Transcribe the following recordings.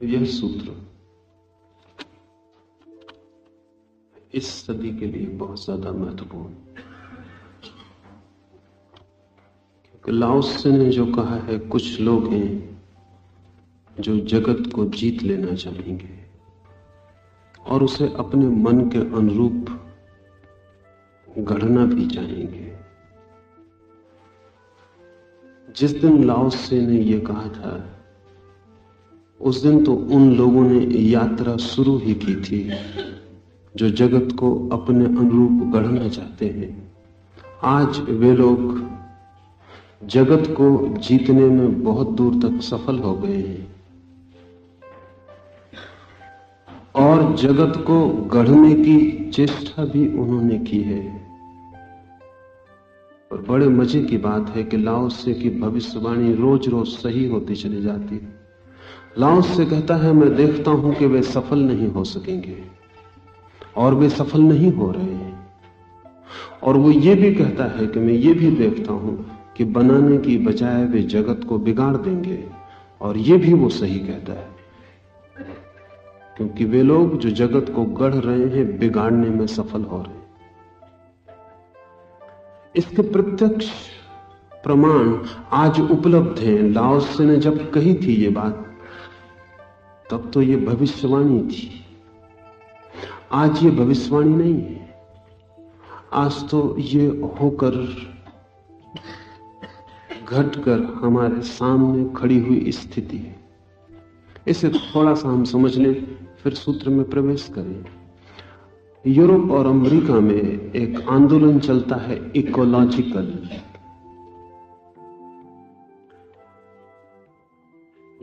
यह सूत्र इस सदी के लिए बहुत ज़्यादा महत्वपूर्ण क्योंकि लाओस ने जो कहा है, कुछ लोग हैं जो जगत को जीत लेना चाहेंगे और उसे अपने मन के अनुरूप गढ़ना भी चाहेंगे। जिस दिन लाओसे ने यह कहा था उस दिन तो उन लोगों ने यात्रा शुरू ही की थी, जो जगत को अपने अनुरूप गढ़ना चाहते हैं। आज वे लोग जगत को जीतने में बहुत दूर तक सफल हो गए हैं। और जगत को गढ़ने की चेष्टा भी उन्होंने की है। और बड़े मज़े की बात है कि लाओस से की भविष्यवाणी रोज रोज सही होती चली जाती है। लाओस से कहता है, मैं देखता हूँ कि वे सफल नहीं हो सकेंगे और वे सफल नहीं हो रहे हैं। और वो ये भी कहता है कि मैं ये भी देखता हूँ कि बनाने की बजाय वे जगत को बिगाड़ देंगे। और ये भी वो सही कहता है, क्योंकि वे लोग जो जगत को गढ़ रहे हैं, बिगाड़ने में सफल हो रहे हैं। इसके प्रत्यक्ष प्रमाण आज उपलब्ध हैं। लाओस ने जब कही थी ये बात तब तो ये भविष्यवाणी थी। आज ये भविष्यवाणी नहीं है। आज तो ये होकर घटकर हमारे सामने खड़ी हुई स्थिति है। इसे थोड़ा सा हम समझ लें, फिर सूत्र में प्रवेश करें। यूरोप और अमेरिका में एक आंदोलन चलता है, इकोलॉजिकल।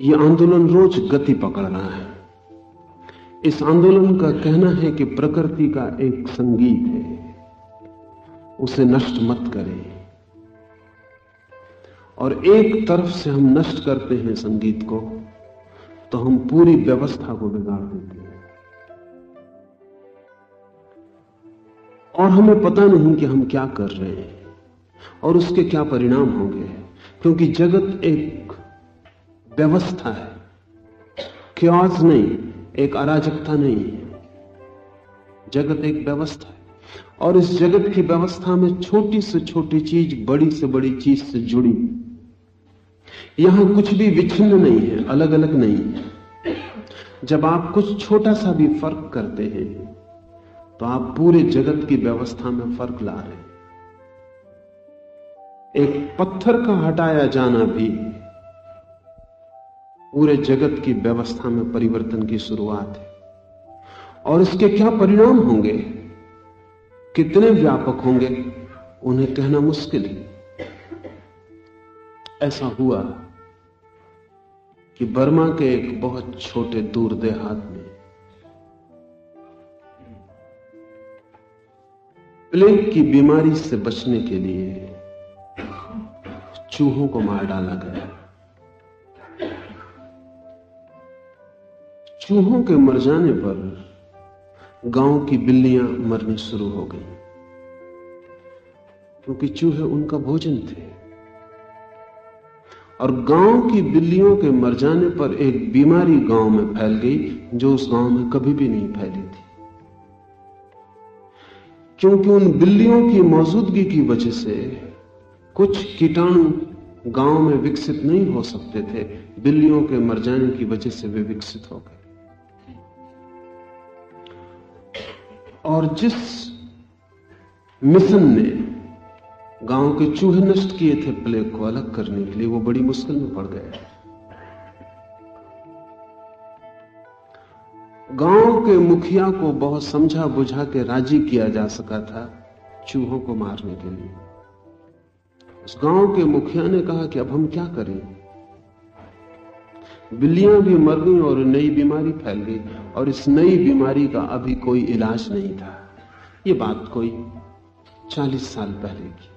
यह आंदोलन रोज गति पकड़ रहा है। इस आंदोलन का कहना है कि प्रकृति का एक संगीत है। उसे नष्ट मत करें। और एक तरफ़ से हम नष्ट करते हैं संगीत को तो हम पूरी व्यवस्था को बिगाड़ देते हैं। और हमें पता नहीं कि हम क्या कर रहे हैं और उसके क्या परिणाम होंगे, क्योंकि जगत एक व्यवस्था है। क्योज नहीं, एक अराजकता नहीं है। जगत एक व्यवस्था है। और इस जगत की व्यवस्था में छोटी से छोटी चीज़ बड़ी से बड़ी चीज़ से जुड़ी। यहाँ कुछ भी विच्छिन्न नहीं है अलग अलग नहीं है। जब आप कुछ छोटा सा भी फ़र्क करते हैं तो आप पूरे जगत की व्यवस्था में फ़र्क ला रहे हैं। एक पत्थर का हटाया जाना भी पूरे जगत की व्यवस्था में परिवर्तन की शुरुआत है। और इसके क्या परिणाम होंगे? कितने व्यापक होंगे? उन्हें कहना मुश्किल है। ऐसा हुआ कि बर्मा के एक बहुत छोटे दूर देहात में प्लेग की बीमारी से बचने के लिए चूहों को मार डाला गया। चूहों के मर जाने पर गाँव की बिल्लियाँ मरनी शुरू हो गई। क्योंकि चूहे उनका भोजन थे। और गाँव की बिल्लियों के मर जाने पर एक बीमारी गाँव में फैल गई, जो उस गाँव में कभी भी नहीं फैली थी। क्योंकि उन बिल्लियों की मौजूदगी की वजह से कुछ कीटाणु गाँव में विकसित नहीं हो सकते थे। बिल्लियों के मर जाने की वजह से वे विकसित हो गए। और जिस मिशन ने गाँव के चूहे नष्ट किए थे प्लेग को अलग करने के लिए, वो बड़ी मुश्किल में पड़ गए। गाँव के मुखिया को बहुत समझा बुझा के राज़ी किया जा सका था चूहों को मारने के लिए। उस गाँव के मुखिया ने कहा कि अब हम क्या करें? बिल्लियाँ भी मर गई और नई बीमारी फैल गई। और इस नई बीमारी का अभी कोई इलाज नहीं था। ये बात कोई चालीस साल पहले की।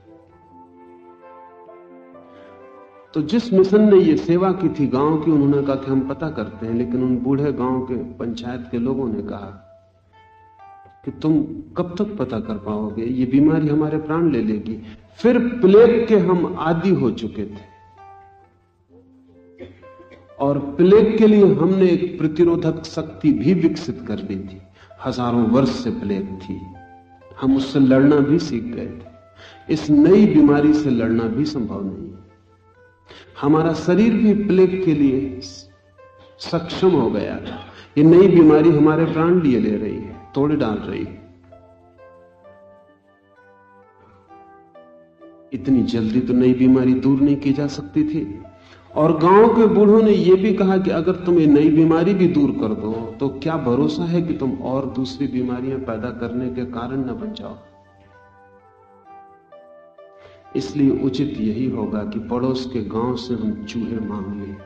तो जिस मिशन ने ये सेवा की थी गाँव की, उन्होंने कहा कि हम पता करते हैं, लेकिन उन बूढ़े गाँव के पंचायत के लोगों ने कहा कि तुम कब तक पता कर पाओगे? ये बीमारी हमारे प्राण ले लेगी। फिर प्लेग के हम आदि हो चुके थे। और प्लेग के लिए हमने एक प्रतिरोधक शक्ति भी विकसित कर ली थी। हज़ारों वर्ष से प्लेग थी। हम उससे लड़ना भी सीख गए थे। इस नई बीमारी से लड़ना भी संभव नहीं हमारा शरीर भी प्लेग के लिए सक्षम हो गया था। ये नई बीमारी हमारे प्राण लिए ले रही है, तोड़ डाल रही है। इतनी जल्दी तो नई बीमारी दूर नहीं की जा सकती थी। और गाँव के बूढ़ों ने यह भी कहा कि अगर तुम ये नई बीमारी भी दूर कर दो तो क्या भरोसा है कि तुम और दूसरी बीमारियाँ पैदा करने के कारण न बन जाओ? इसलिए उचित यही होगा कि पड़ोस के गाँव से हम चूहे मांग लें।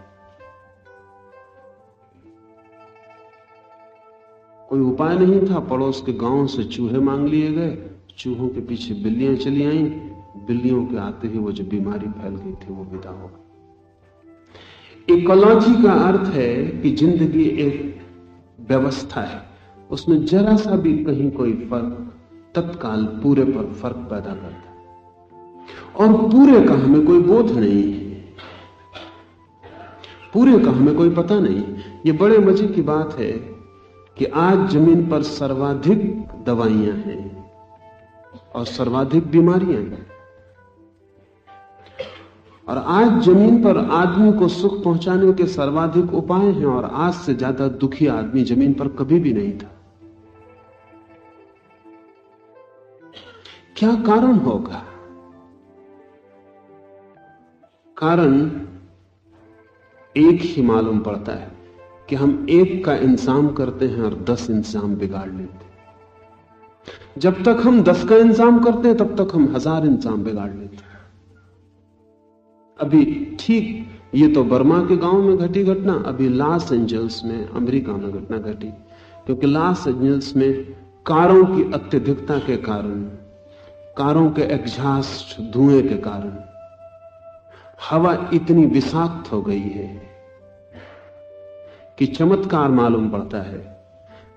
कोई उपाय नहीं था, पड़ोस के गाँव से चूहे मांग लिए गए, चूहों के पीछे बिल्लियाँ चली आई, बिल्लियों के आते ही वो जो बीमारी फैल गई थी, वो विदा हो गई। इकोलॉजी का अर्थ है कि ज़िंदगी एक व्यवस्था है। उसमें जरा सा भी कहीं कोई फ़र्क तत्काल पूरे पर फ़र्क पैदा करता है। और पूरे का हमें कोई बोध नहीं है। पूरे का हमें कोई पता नहीं। ये बड़े मज़े की बात है कि आज ज़मीन पर सर्वाधिक दवाइयाँ हैं और सर्वाधिक बीमारियाँ हैं। और आज ज़मीन पर आदमी को सुख पहुँचाने के सर्वाधिक उपाय हैं और आज से ज़्यादा दुखी आदमी ज़मीन पर कभी भी नहीं था। क्या कारण होगा? कारण एक ही मालूम पड़ता है कि हम एक का इंतज़ाम करते हैं और दस इंतज़ाम बिगाड़ लेते हैं। जब तक हम दस का इंतज़ाम करते हैं, तब तक हम हज़ार इंतज़ाम बिगाड़ लेते हैं। अभी ठीक, ये तो बर्मा के गाँव में घटी घटना, अभी लॉस एंजल्स में अमेरिका में घटना घटी, क्योंकि लॉस एंजल्स में कारों की अत्यधिकता के कारण, कारों के एग्जास्ट धुएँ के कारण, हवा इतनी विषाक्त हो गई है कि चमत्कार मालूम पड़ता है।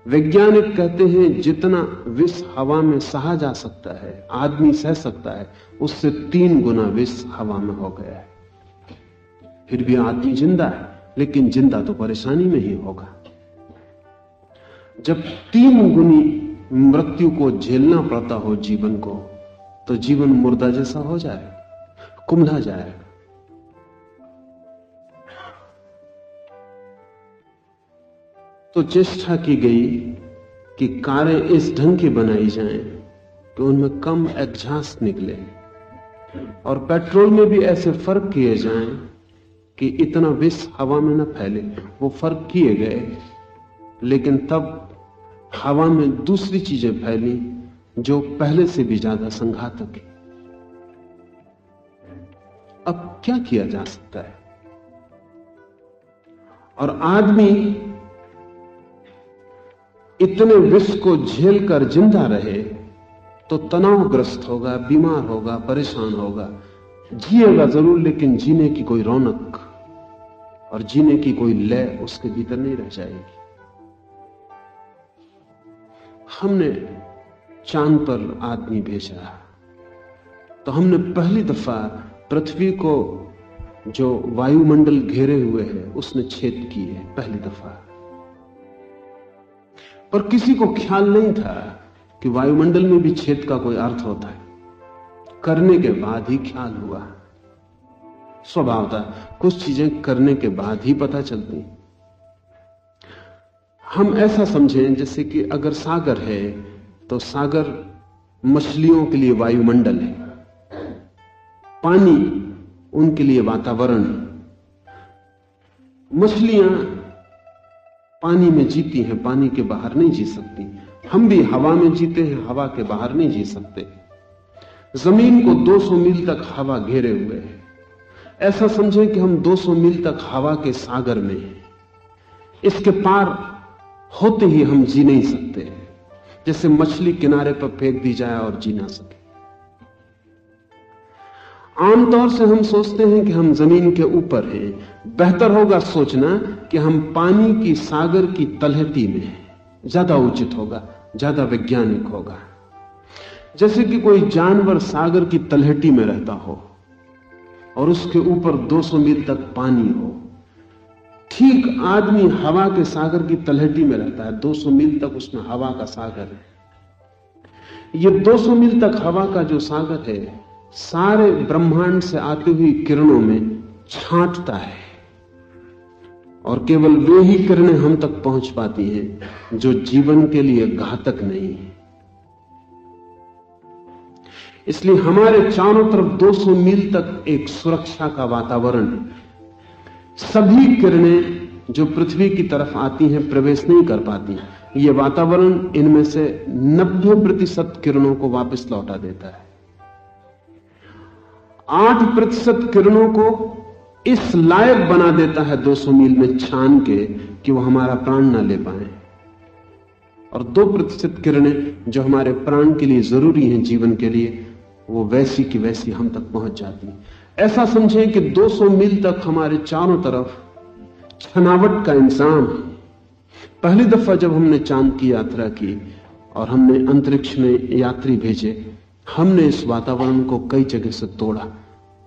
वैज्ञानिक कहते हैं, जितना विष हवा में सहा जा सकता है, आदमी सह सकता है, उससे तीन गुना विष हवा में हो गया है। फिर भी आदमी ज़िंदा है, लेकिन ज़िंदा तो परेशानी में ही होगा। जब तीन गुनी मृत्यु को झेलना पड़ता हो जीवन को तो जीवन मुर्दा जैसा हो जाए कुंभा जाए। तो चेष्टा की गई कि कारें इस ढंग की बनाई जाएँ कि उनमें कम एग्जास्ट निकले और पेट्रोल में भी ऐसे फ़र्क किए जाएँ कि इतना विष हवा में न फैले, वो फ़र्क किए गए। लेकिन तब हवा में दूसरी चीज़ें फैली, जो पहले से भी ज़्यादा संघातक है। अब क्या किया जा सकता है? और आदमी इतने विष को झेल कर ज़िंदा रहे तो तनावग्रस्त होगा, बीमार होगा, परेशान होगा। जिएगा ज़रूर, लेकिन जीने की कोई रौनक और जीने की कोई लय उसके भीतर नहीं रह जाएगी। हमने चाँद पर आदमी भेजा तो हमने पहली दफ़ा पृथ्वी को जो वायुमंडल घेरे हुए है, उसने छेद की है पहली दफ़ा। पर किसी को ख्याल नहीं था कि वायुमंडल में भी छेद का कोई अर्थ होता है। करने के बाद ही ख्याल हुआ। स्वभाव था। कुछ चीज़ें करने के बाद ही पता चलती। हम ऐसा समझें जैसे कि अगर सागर है तो सागर मछलियों के लिए वायुमंडल है। पानी उनके लिए वातावरण मछलियाँ पानी में जीती हैं, पानी के बाहर नहीं जी सकती। हम भी हवा में जीते हैं, हवा के बाहर नहीं जी सकते। ज़मीन को 200 मील तक हवा घेरे हुए है। ऐसा समझें कि हम 200 मील तक हवा के सागर में हैं। इसके पार होते ही हम जी नहीं सकते। जैसे मछली किनारे पर फेंक दी जाए और जी ना सके। आमतौर से हम सोचते हैं कि हम ज़मीन के ऊपर हैं। बेहतर होगा सोचना कि हम पानी की सागर की तलहटी में हैं। ज़्यादा उचित होगा, ज़्यादा वैज्ञानिक होगा। जैसे कि कोई जानवर सागर की तलहटी में रहता हो। और उसके ऊपर 200 मील तक पानी हो। ठीक आदमी हवा के सागर की तलहटी में रहता है। 200 मील तक उसमें हवा का सागर है। ये 200 मील तक हवा का जो सागर है, सारे ब्रह्मांड से आती हुई किरणों में छांटता है। और केवल वे ही किरणें हम तक पहुँच पाती हैं जो जीवन के लिए घातक नहीं है। इसलिए हमारे चारों तरफ़ 200 मील तक एक सुरक्षा का वातावरण सभी किरणें जो पृथ्वी की तरफ़ आती हैं, प्रवेश नहीं कर पाती। ये वातावरण इनमें से 90 प्रतिशत किरणों को वापस लौटा देता है। आठ प्रतिशत किरणों को इस लायक बना देता है 200 मील में छान के कि वो हमारा प्राण ना ले पाए। और दो प्रतिशत किरणें जो हमारे प्राण के लिए ज़रूरी हैं जीवन के लिए वो वैसी की वैसी हम तक पहुँच जाती ऐसा समझें कि 200 मील तक हमारे चारों तरफ़ छनावट का इंसान है। पहली दफ़ा जब हमने चाँद की यात्रा की और हमने अंतरिक्ष में यात्री भेजे, हमने इस वातावरण को कई जगह से तोड़ा।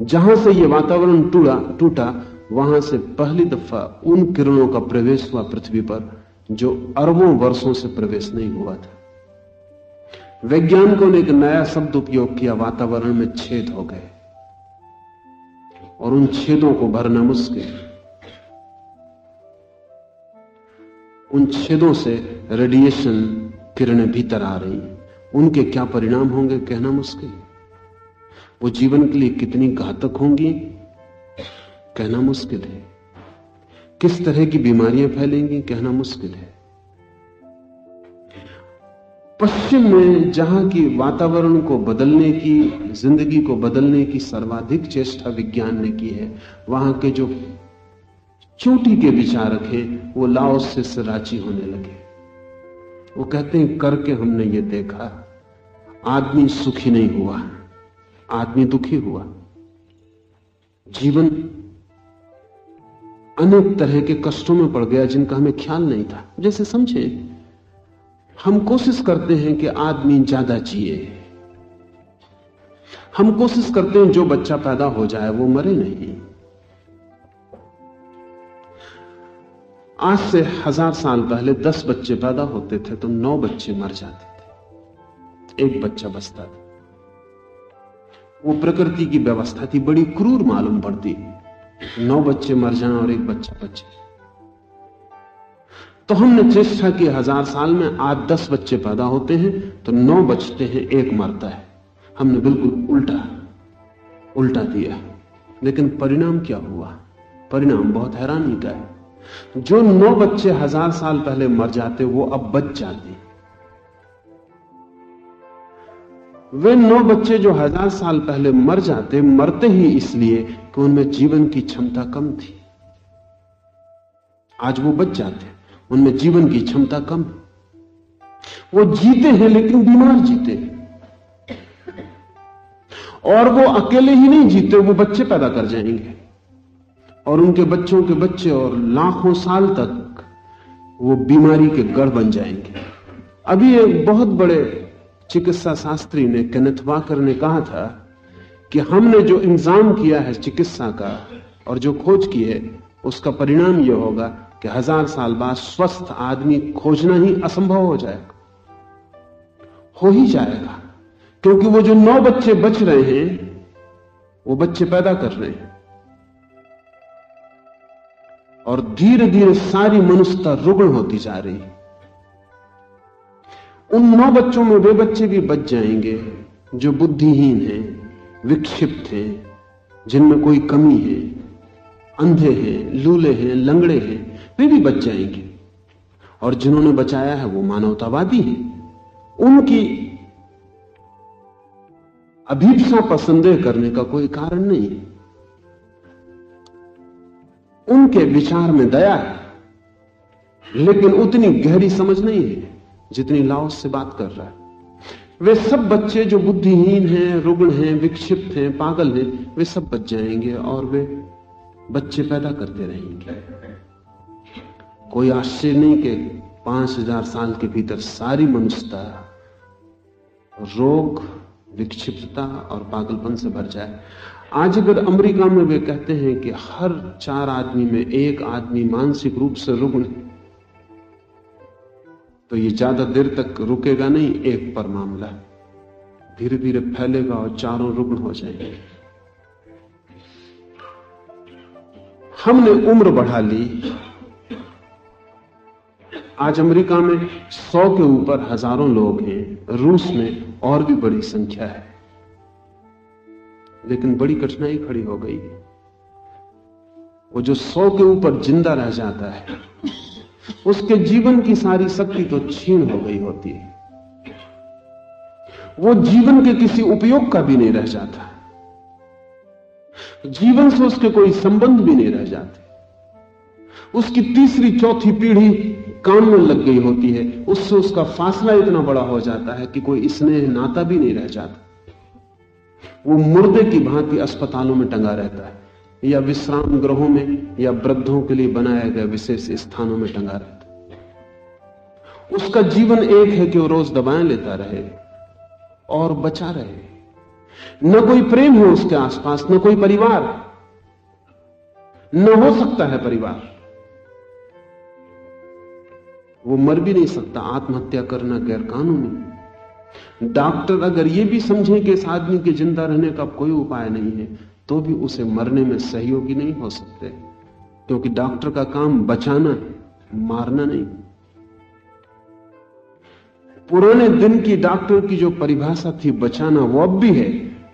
जहाँ से यह वातावरण टूटा टूटा, वहाँ से पहली दफ़ा उन किरणों का प्रवेश हुआ पृथ्वी पर, जो अरबों वर्षों से प्रवेश नहीं हुआ था। वैज्ञानिकों ने एक नया शब्द उपयोग किया, वातावरण में छेद हो गए। और उन छेदों को भरना मुश्किल। उन छेदों से रेडिएशन किरणें भीतर आ रही उनके क्या परिणाम होंगे, कहना मुश्किल। वो जीवन के लिए कितनी घातक होंगी, कहना मुश्किल है। किस तरह की बीमारियाँ फैलेंगी, कहना मुश्किल है। पश्चिम में जहाँ की वातावरण को बदलने की, ज़िंदगी को बदलने की सर्वाधिक चेष्टा विज्ञान ने की है, वहाँ के जो चोटी के विचारक हैं, वो लाओस से रांची होने लगे। वो कहते हैं, करके हमने ये देखा, आदमी सुखी नहीं हुआ, आदमी दुखी हुआ। जीवन अनेक तरह के कष्टों में पड़ गया जिनका हमें ख्याल नहीं था। जैसे समझे हम कोशिश करते हैं कि आदमी ज़्यादा जिए। हम कोशिश करते हैं जो बच्चा पैदा हो जाए, वो मरे नहीं। आज से हज़ार साल पहले दस बच्चे पैदा होते थे तो नौ बच्चे मर जाते थे। एक बच्चा बचता था। वो प्रकृति की व्यवस्था थी, बड़ी क्रूर मालूम पड़ती। नौ बच्चे मर जाए और एक बच्चा बचे। तो हमने चेष्टा की हज़ार साल में आज दस बच्चे पैदा होते हैं तो नौ बचते हैं, एक मरता है। हमने बिल्कुल उल्टा उल्टा दिया लेकिन परिणाम क्या हुआ? परिणाम बहुत हैरानी का है। जो नौ बच्चे हज़ार साल पहले मर जाते, वो अब बच जाते। वे नौ बच्चे जो हज़ार साल पहले मर जाते, मरते ही इसलिए कि उनमें जीवन की क्षमता कम थी। आज वो बच जाते। उनमें जीवन की क्षमता कम है। वो जीते हैं, लेकिन बीमार जीते हैं। और वो अकेले ही नहीं जीते, वो बच्चे पैदा कर जाएँगे। और उनके बच्चों के बच्चे और लाखों साल तक वो बीमारी के गढ़ बन जाएँगे। अभी एक बहुत बड़े चिकित्सा शास्त्री ने केनेथ वाकर ने कहा था कि हमने जो इंतज़ाम किया है चिकित्सा का और जो खोज की है, उसका परिणाम यह होगा कि हज़ार साल बाद स्वस्थ आदमी खोजना ही असंभव हो जाएगा। हो ही जाएगा। क्योंकि वो जो नौ बच्चे बच रहे हैं, वो बच्चे पैदा कर रहे हैं। और धीरे धीरे सारी मनुष्यता रुग्ण होती जा रही है। उन नौ बच्चों में वे बच्चे भी बच जाएँगे जो बुद्धिहीन हैं, विक्षिप्त हैं, जिनमें कोई कमी है, अंधे हैं, लूले हैं, लंगड़े हैं। वे भी बच जाएँगे। और जिन्होंने बचाया है, वो मानवतावादी है। उनकी अभीपसा पर संदेह करने का कोई कारण नहीं है। उनके विचार में दया है, लेकिन उतनी गहरी समझ नहीं है, जितनी लाओस से बात कर रहा है। वे सब बच्चे जो बुद्धिहीन हैं, रुग्ण हैं, विक्षिप्त हैं, पागल हैं, वे सब बच जाएँगे और वे बच्चे पैदा करते रहेंगे। कोई आश्चर्य नहीं कि पाँच हज़ार साल के भीतर सारी मनुष्यता रोग, विक्षिप्तता और पागलपन से भर जाए। आज अगर अमेरिका में वे कहते हैं कि हर चार आदमी में एक आदमी मानसिक रूप से रुग्ण तो ये ज़्यादा देर तक रुकेगा नहीं, एक पर मामला। धीरे धीरे फैलेगा और चारों रुग्ण हो जाएँगे। हमने उम्र बढ़ा ली आज अमेरिका में सौ के ऊपर हज़ारों लोग हैं। रूस में और भी बड़ी संख्या है। लेकिन बड़ी कठिनाई खड़ी हो गई। वो जो सौ के ऊपर ज़िंदा रह जाता है, उसके जीवन की सारी शक्ति तो छीन हो गई होती है। वो जीवन के किसी उपयोग का भी नहीं रह जाता। जीवन से उसके कोई संबंध भी नहीं रह जाते। उसकी तीसरी चौथी पीढ़ी काम में लग गई होती है, उससे उसका फासला इतना बड़ा हो जाता है कि कोई स्नेह नाता भी नहीं रह जाता। वो मुर्दे की भांति अस्पतालों में टंगा रहता है, या विश्राम ग्रहों में, या वृद्धों के लिए बनाए गए विशेष स्थानों में टंगा रहता है। उसका जीवन एक है कि वो रोज दवाएँ लेता रहे, और बचा रहे। न कोई प्रेम है उसके आसपास, न कोई परिवार। न हो सकता है परिवार। वो मर भी नहीं सकता, आत्महत्या करना गैर कानूनी। डॉक्टर अगर ये भी समझे कि इस आदमी के ज़िंदा रहने का कोई उपाय नहीं है तो भी उसे मरने में सहयोगी नहीं हो सकते। क्योंकि डॉक्टर का काम बचाना है, मारना नहीं। पुराने दिन की डॉक्टर की जो परिभाषा थी बचाना, वो अब भी है,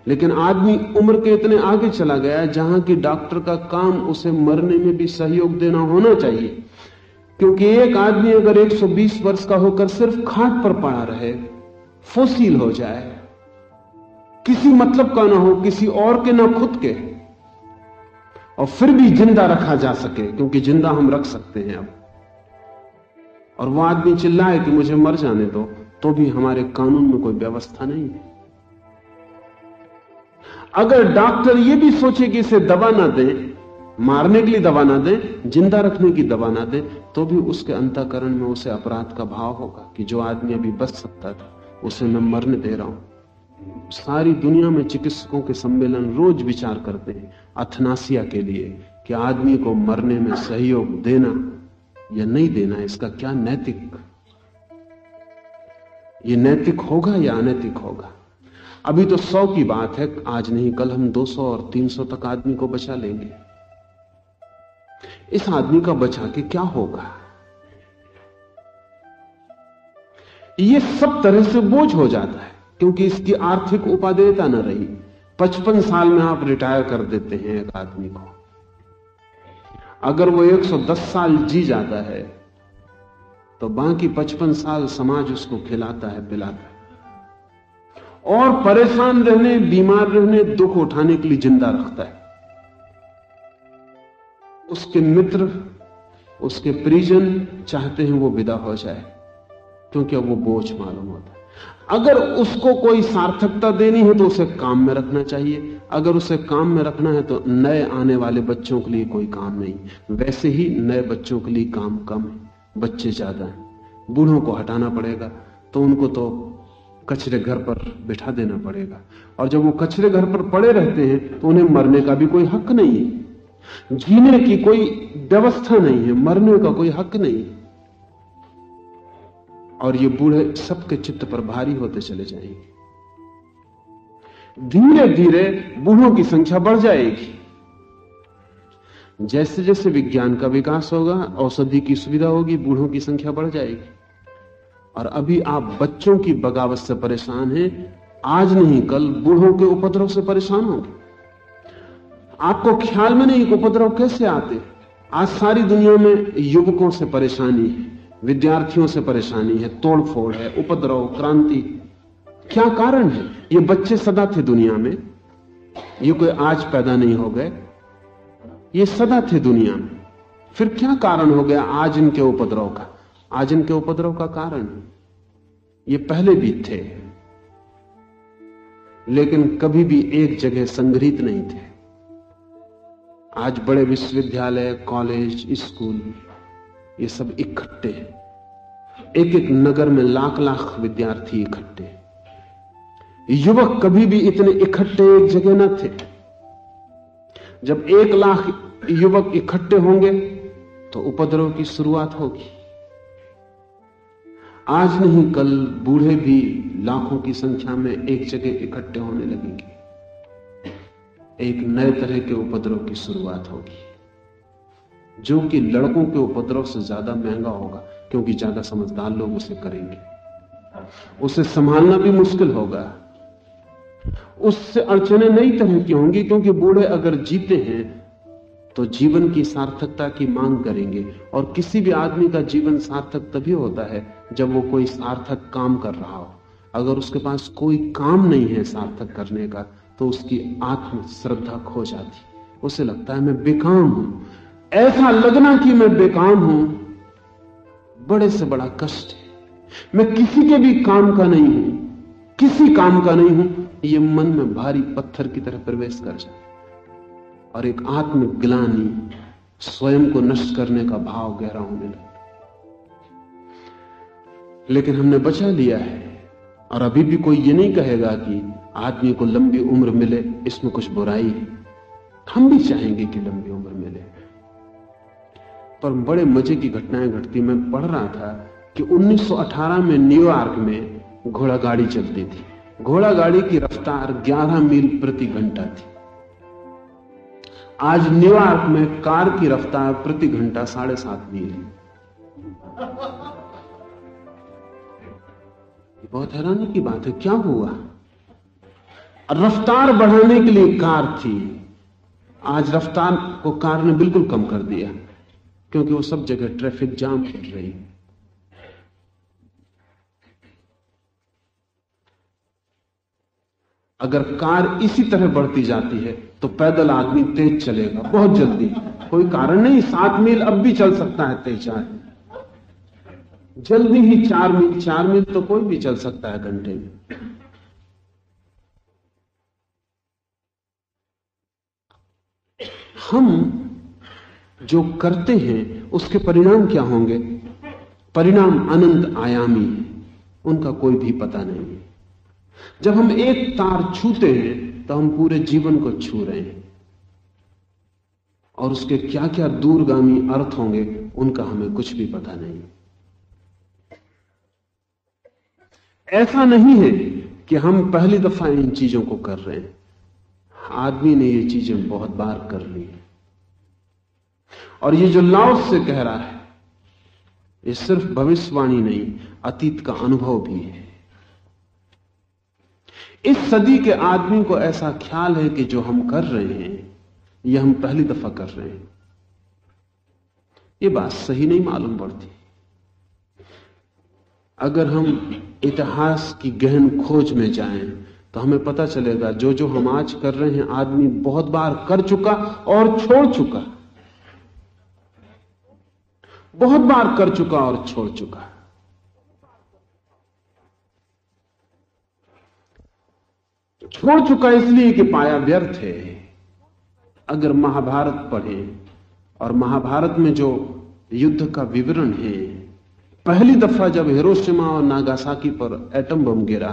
लेकिन आदमी उम्र के इतने आगे चला गया जहाँ की डॉक्टर का काम उसे मरने में भी सहयोग देना होना चाहिए। क्योंकि एक आदमी अगर 120 वर्ष का होकर सिर्फ़ खाट पर पड़ा रहे, फोसील हो जाए, किसी मतलब का ना हो, किसी और के ना खुद के, और फिर भी ज़िंदा रखा जा सके, क्योंकि ज़िंदा हम रख सकते हैं अब। और वो आदमी चिल्लाए कि मुझे मर जाने दो तो भी हमारे कानून में कोई व्यवस्था नहीं है। अगर डॉक्टर ये भी सोचे कि इसे दवा ना दें मारने के लिए दवा ना दें, ज़िंदा रखने की दवा ना दें तो भी उसके अंतकरण में उसे अपराध का भाव होगा कि जो आदमी अभी बच सकता था, उसे मैं मरने दे रहा हूँ। सारी दुनिया में चिकित्सकों के सम्मेलन रोज विचार करते हैं, अथनासिया के लिए, कि आदमी को मरने में सहयोग देना या नहीं देना, इसका क्या नैतिक? ये नैतिक होगा या अनैतिक होगा? अभी तो सौ की बात है, आज नहीं, कल हम 200 और 300 तक आदमी को बचा लेंगे। इस आदमी का बचा के क्या होगा? ये सब तरह से बोझ हो जाता है, क्योंकि इसकी आर्थिक उपादेयता न रही। पचपन साल में आप रिटायर कर देते हैं एक आदमी को। अगर वो 110 साल जी जाता है तो बाकी 55 साल समाज उसको खिलाता है, पिलाता है। और परेशान रहने, बीमार रहने, दुख उठाने के लिए ज़िंदा रखता है। उसके मित्र, उसके परिजन चाहते हैं वो विदा हो जाए, क्योंकि अब वो बोझ मालूम होता है। अगर उसको कोई सार्थकता देनी है तो उसे काम में रखना चाहिए। अगर उसे काम में रखना है तो नए आने वाले बच्चों के लिए कोई काम नहीं। वैसे ही नए बच्चों के लिए काम कम है, बच्चे ज़्यादा हैं। बूढ़ों को हटाना पड़ेगा तो उनको तो कचरे घर पर बिठा देना पड़ेगा। और जब वो कचरे घर पर पड़े रहते हैं तो उन्हें मरने का भी कोई हक नहीं है। जीने की कोई व्यवस्था नहीं है, मरने का कोई हक नहीं और ये बूढ़े सबके चित्त पर भारी होते चले जाएँगे। धीरे धीरे बूढ़ों की संख्या बढ़ जाएगी। जैसे जैसे विज्ञान का विकास होगा, औषधि की सुविधा होगी, बूढ़ों की संख्या बढ़ जाएगी। और अभी आप बच्चों की बगावत से परेशान हैं, आज नहीं, कल बूढ़ों के उपद्रव से परेशान होंगे। आपको ख्याल में नहीं, उपद्रव कैसे आते? आज सारी दुनिया में युवकों से परेशानी है, विद्यार्थियों से परेशानी है, तोड़फोड़ है, उपद्रव, क्रांति। क्या कारण है? ये बच्चे सदा थे दुनिया में। ये कोई आज पैदा नहीं हो गए। ये सदा थे दुनिया में। फिर क्या कारण हो गया आज इनके उपद्रव का? आज इनके उपद्रव का कारण ये पहले भी थे, लेकिन कभी भी एक जगह संग्रहित नहीं थे। आज बड़े विश्वविद्यालय, कॉलेज, स्कूल, ये सब इकट्ठे हैं। एक एक नगर में लाख लाख विद्यार्थी इकट्ठे युवक कभी भी इतने इकट्ठे एक जगह न थे। जब एक लाख युवक इकट्ठे होंगे तो उपद्रव की शुरुआत होगी। आज नहीं, कल बूढ़े भी लाखों की संख्या में एक जगह इकट्ठे होने लगेंगे। एक नए तरह के उपद्रव की शुरुआत होगी। जो कि लड़कों के उपद्रव से ज़्यादा महँगा होगा, क्योंकि ज़्यादा समझदार लोग उसे करेंगे। उसे संभालना भी मुश्किल होगा। उससे अड़चने नई तरह की होंगी, क्योंकि बूढ़े अगर जीते हैं तो जीवन की सार्थकता की मांग करेंगे। और किसी भी आदमी का जीवन सार्थक तभी होता है, जब वो कोई सार्थक काम कर रहा हो। अगर उसके पास कोई काम नहीं है सार्थक करने का तो उसकी आत्म श्रद्धा खो जाती। उसे लगता है मैं बेकाम हूँ। ऐसा लगना कि मैं बेकाम हूँ। बड़े से बड़ा कष्ट है। मैं किसी के भी काम का नहीं हूँ। किसी काम का नहीं हूँ। ये मन में भारी पत्थर की तरह प्रवेश कर जाए और एक आत्मग्लानी स्वयं को नष्ट करने का भाव गहरा होने लगा लेकिन हमने बचा लिया है। और अभी भी कोई ये नहीं कहेगा कि आदमी को लंबी उम्र मिले, इसमें कुछ बुराई है। हम भी चाहेंगे कि लंबी उम्र मिले। पर बड़े मज़े की घटनाएँ घटती, मैं पढ़ रहा था कि 1918 में न्यूयॉर्क में घोड़ा गाड़ी चलती थी। घोड़ा गाड़ी की रफ्तार 11 मील प्रति घंटा थी। आज न्यूयॉर्क में कार की रफ्तार प्रति घंटा साढ़े सात मील है। बहुत हैरानी की बात है, क्या हुआ? रफ्तार बढ़ाने के लिए कार थी। आज रफ्तार को कार ने बिल्कुल कम कर दिया, क्योंकि वो सब जगह ट्रैफ़िक जाम कर रही। अगर कार इसी तरह बढ़ती जाती है तो पैदल आदमी तेज चलेगा, बहुत जल्दी। कोई कारण नहीं, सात मील अब भी चल सकता है तेज आदमी। जल्दी ही चार मील चार मील तो कोई भी चल सकता है घंटे में। हम जो करते हैं, उसके परिणाम क्या होंगे? परिणाम अनंत आयामी है। उनका कोई भी पता नहीं है। जब हम एक तार छूते हैं तो हम पूरे जीवन को छू रहे हैं। और उसके क्या क्या दूरगामी अर्थ होंगे, उनका हमें कुछ भी पता नहीं। ऐसा नहीं है कि हम पहली दफ़ा इन चीज़ों को कर रहे हैं। आदमी ने ये चीज़ें बहुत बार कर ली और ये जो लाओस से कह रहा है, ये सिर्फ़ भविष्यवाणी नहीं, अतीत का अनुभव भी है। इस सदी के आदमी को ऐसा ख्याल है कि जो हम कर रहे हैं, ये हम पहली दफ़ा कर रहे हैं। ये बात सही नहीं मालूम पड़ती। अगर हम इतिहास की गहन खोज में जाएँ तो हमें पता चलेगा जो जो हम आज कर रहे हैं, आदमी बहुत बार कर चुका और छोड़ चुका। बहुत बार कर चुका और छोड़ चुका। छोड़ चुका इसलिए कि पाया व्यर्थ है। अगर महाभारत पढ़े, और महाभारत में जो युद्ध का विवरण है पहली दफ़ा जब हिरोशिमा और नागासाकी पर एटम बम गिरा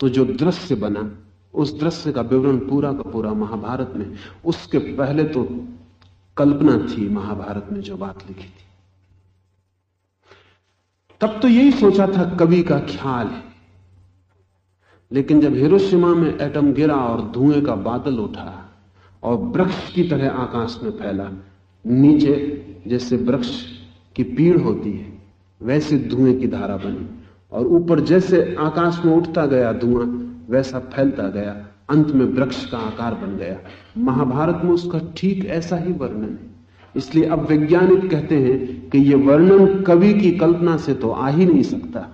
तो जो दृश्य बना, उस दृश्य का विवरण पूरा का पूरा महाभारत में, उसके पहले तो कल्पना थी महाभारत में जो बात लिखी थी। तब तो यही सोचा था कवि का ख्याल है। लेकिन जब हिरोशिमा में एटम गिरा और धुएँ का बादल उठा और वृक्ष की तरह आकाश में फैला, नीचे जैसे वृक्ष की पीड़ होती है वैसे धुएँ की धारा बनी। और ऊपर जैसे आकाश में उठता गया धुआँ, वैसा फैलता गया। अंत में वृक्ष का आकार बन गया। महाभारत में उसका ठीक ऐसा ही वर्णन है। इसलिए अब वैज्ञानिक कहते हैं कि यह वर्णन कवि की कल्पना से तो आ ही नहीं सकता।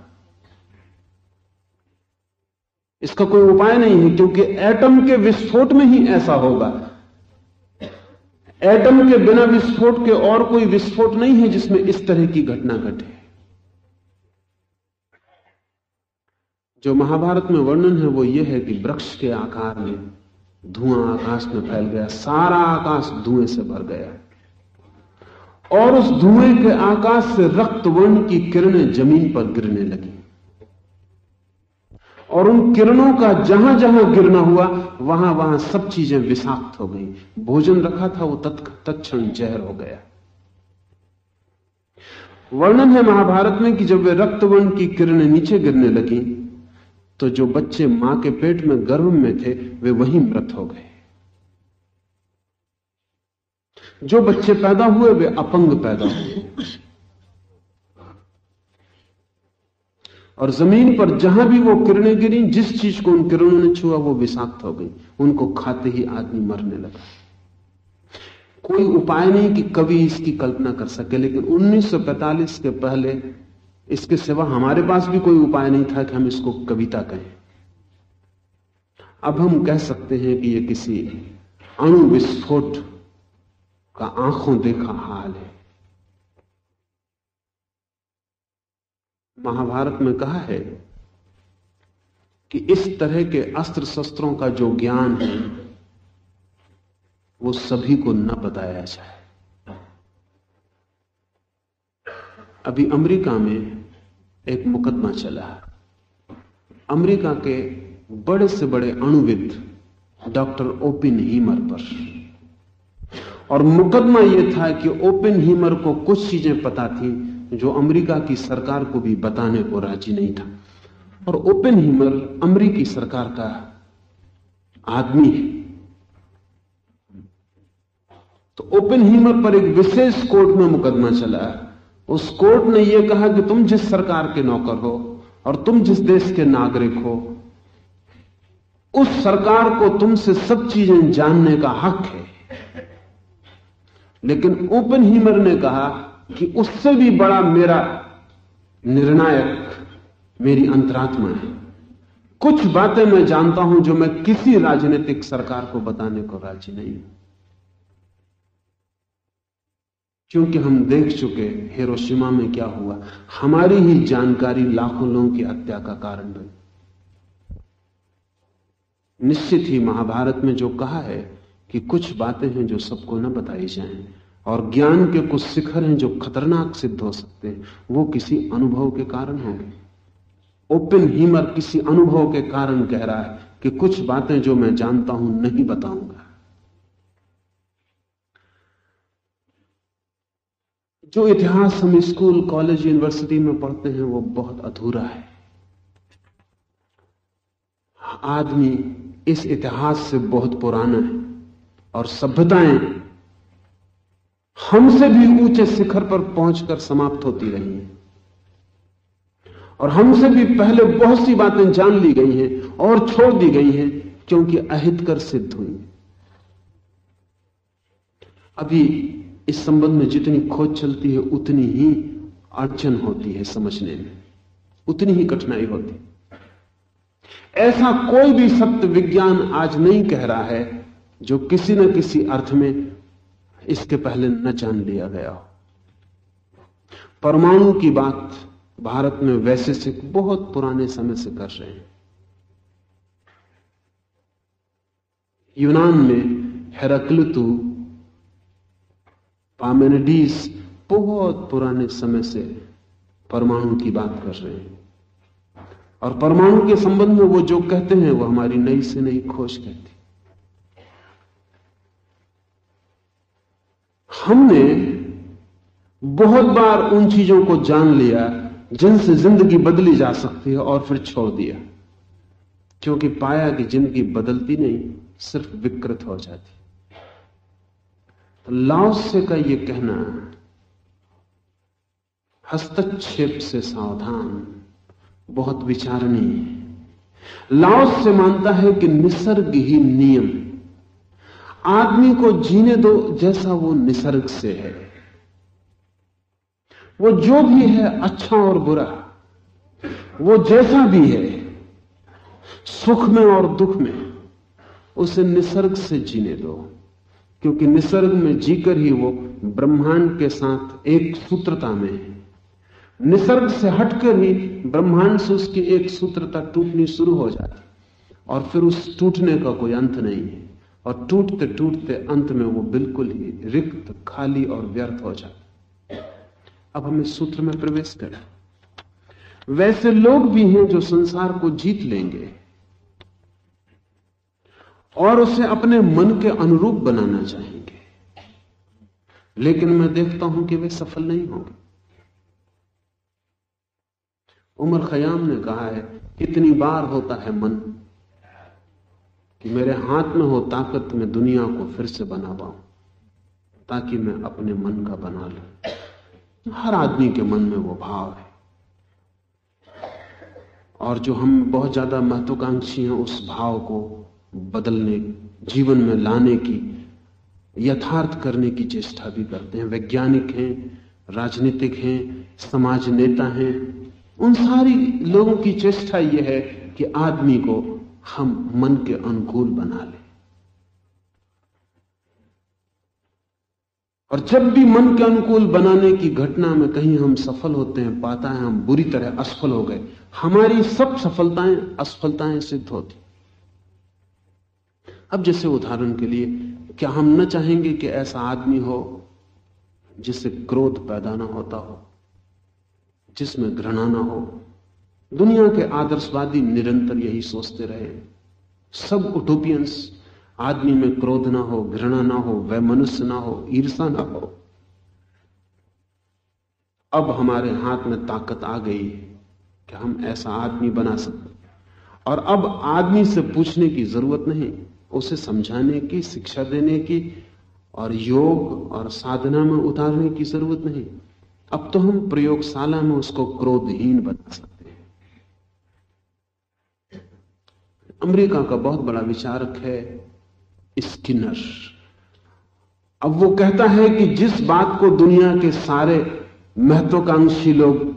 इसका कोई उपाय नहीं है, क्योंकि एटम के विस्फोट में ही ऐसा होगा। एटम के बिना विस्फोट के और कोई विस्फोट नहीं है जिसमें इस तरह की घटना घटे। जो महाभारत में वर्णन है, वो ये है कि वृक्ष के आकार में धुआँ आकाश में फैल गया, सारा आकाश धुएँ से भर गया। और उस धुएँ के आकाश से रक्त वर्ण की किरणें ज़मीन पर गिरने लगी। और उन किरणों का जहाँ जहाँ गिरना हुआ, वहाँ वहाँ सब चीज़ें विषाक्त हो गई। भोजन रखा था, वो तत्क्षण जहर हो गया। वर्णन है महाभारत में कि जब वे रक्तवर्ण की किरणें नीचे गिरने लगी तो जो बच्चे माँ के पेट में गर्भ में थे, वे वहीं मृत हो गए। जो बच्चे पैदा हुए, वे अपंग पैदा हुए। और ज़मीन पर जहाँ भी वो किरणें गिरी, जिस चीज़ को उन किरणों ने छुआ, वो विषाक्त हो गई। उनको खाते ही आदमी मरने लगा। कोई उपाय नहीं कि कवि इसकी कल्पना कर सके, लेकिन 1945 के पहले इसके सिवा हमारे पास भी कोई उपाय नहीं था कि हम इसको कविता कहें। अब हम कह सकते हैं कि यह किसी अणु विस्फोट का आँखों देखा हाल है। महाभारत में कहा है कि इस तरह के अस्त्र शस्त्रों का जो ज्ञान है, वो सभी को न बताया जाए। अभी अमेरिका में एक मुकदमा चला। अमेरिका के बड़े से बड़े अणुविद डॉक्टर ओपिन हीमर पर। और मुकदमा यह था कि ओपिन हीमर को कुछ चीज़ें पता थी जो अमेरिका की सरकार को भी बताने को राज़ी नहीं था। और ओपिन हीमर अमरीकी सरकार का आदमी है। तो ओपिन हीमर पर एक विशेष कोर्ट में मुकदमा चला। उस कोर्ट ने यह कहा कि तुम जिस सरकार के नौकर हो और तुम जिस देश के नागरिक हो, उस सरकार को तुमसे सब चीज़ें जानने का हक है। लेकिन ओपन हीमर ने कहा कि उससे भी बड़ा मेरा निर्णायक मेरी अंतरात्मा है। कुछ बातें मैं जानता हूँ जो मैं किसी राजनीतिक सरकार को बताने को राज़ी नहीं हूँ। क्योंकि हम देख चुके हिरोशिमा में क्या हुआ। हमारी ही जानकारी लाखों लोगों की हत्या का कारण बनी। निश्चित ही महाभारत में जो कहा है कि कुछ बातें हैं जो सबको न बताई जाएँ और ज्ञान के कुछ शिखर हैं जो खतरनाक सिद्ध हो सकते हैं, वो किसी अनुभव के कारण होंगे। ओपन हीमर किसी अनुभव के कारण कह रहा है कि कुछ बातें जो मैं जानता हूँ, नहीं बताऊँगा। जो इतिहास हम स्कूल, कॉलेज, यूनिवर्सिटी में पढ़ते हैं, वो बहुत अधूरा है। आदमी इस इतिहास से बहुत पुराना है और सभ्यताएँ हमसे भी ऊँचे शिखर पर पहुंचकर समाप्त होती रही हैं। और हमसे भी पहले बहुत सी बातें जान ली गई हैं और छोड़ दी गई हैं, क्योंकि अहितकर सिद्ध हुई। अभी इस संबंध में जितनी खोज चलती है, उतनी ही अड़चन होती है समझने में। उतनी ही कठिनाई होती ऐसा कोई भी सत्य विज्ञान आज नहीं कह रहा है, जो किसी न किसी अर्थ में इसके पहले न जान लिया गया हो। परमाणु की बात भारत में वैसे से बहुत पुराने समय से कर रहे हैं। यूनान में हेराक्लतु पामेनिडीस बहुत पुराने समय से परमाणु की बात कर रहे हैं। और परमाणु के संबंध में वो जो कहते हैं, वो हमारी नई से नई खोज कहती हमने बहुत बार उन चीज़ों को जान लिया, जिनसे ज़िंदगी बदली जा सकती है और फिर छोड़ दिया, क्योंकि पाया कि ज़िंदगी बदलती नहीं, सिर्फ़ विकृत हो जाती लाओसे का यह कहना, हस्तक्षेप से सावधान, बहुत विचारणीय है। लाओस से मानता है कि निसर्ग ही नियम आदमी को जीने दो जैसा वो निसर्ग से है। वो जो भी है अच्छा और बुरा, वो जैसा भी है, सुख में और दुख में, उसे निसर्ग से जीने दो। क्योंकि निसर्ग में जीकर ही वो ब्रह्मांड के साथ एक सूत्रता में है। निसर्ग से हटकर ही ब्रह्मांड से उसकी एक सूत्रता टूटनी शुरू हो जाती। और फिर उस टूटने का कोई अंत नहीं है। और टूटते टूटते अंत में वो बिल्कुल ही रिक्त, खाली और व्यर्थ हो जाता। अब हम इस सूत्र में प्रवेश करें। वैसे लोग भी हैं जो संसार को जीत लेंगे। और उसे अपने मन के अनुरूप बनाना चाहेंगे। लेकिन मैं देखता हूँ कि वे सफल नहीं होंगे। उमर खयाम ने कहा है इतनी बार होता है मन कि मेरे हाथ में हो ताकत में दुनिया को फिर से बना पाऊँ ताकि मैं अपने मन का बना लू। हर आदमी के मन में वो भाव है। और जो हम बहुत ज़्यादा महत्वाकांक्षी हैं उस भाव को बदलने, जीवन में लाने की, यथार्थ करने की चेष्टा भी करते हैं। वैज्ञानिक हैं, राजनीतिक हैं, समाज नेता हैं। उन सारी लोगों की चेष्टा यह है कि आदमी को हम मन के अनुकूल बना लें। और जब भी मन के अनुकूल बनाने की घटना में कहीं हम सफल होते हैं पाता है हम बुरी तरह असफल हो गए। हमारी सब सफलताएँ असफलताएँ सिद्ध होती। अब जैसे उदाहरण के लिए, क्या हम न चाहेंगे कि ऐसा आदमी हो जिससे क्रोध पैदा ना होता हो, जिसमें घृणा ना हो? दुनिया के आदर्शवादी निरंतर यही सोचते रहे सब उटोपियंस आदमी में क्रोध ना हो, घृणा ना हो, वह मनुष्य ना हो, ईर्षा ना हो। अब हमारे हाथ में ताकत आ गई है कि हम ऐसा आदमी बना सकते और अब आदमी से पूछने की ज़रूरत नहीं। उसे समझाने की, शिक्षा देने की और योग और साधना में उतारने की ज़रूरत नहीं। अब तो हम प्रयोगशाला में उसको क्रोधहीन बना सकते हैं। अमेरिका का बहुत बड़ा विचारक है स्किनर। अब वो कहता है कि जिस बात को दुनिया के सारे महत्वाकांक्षी लोग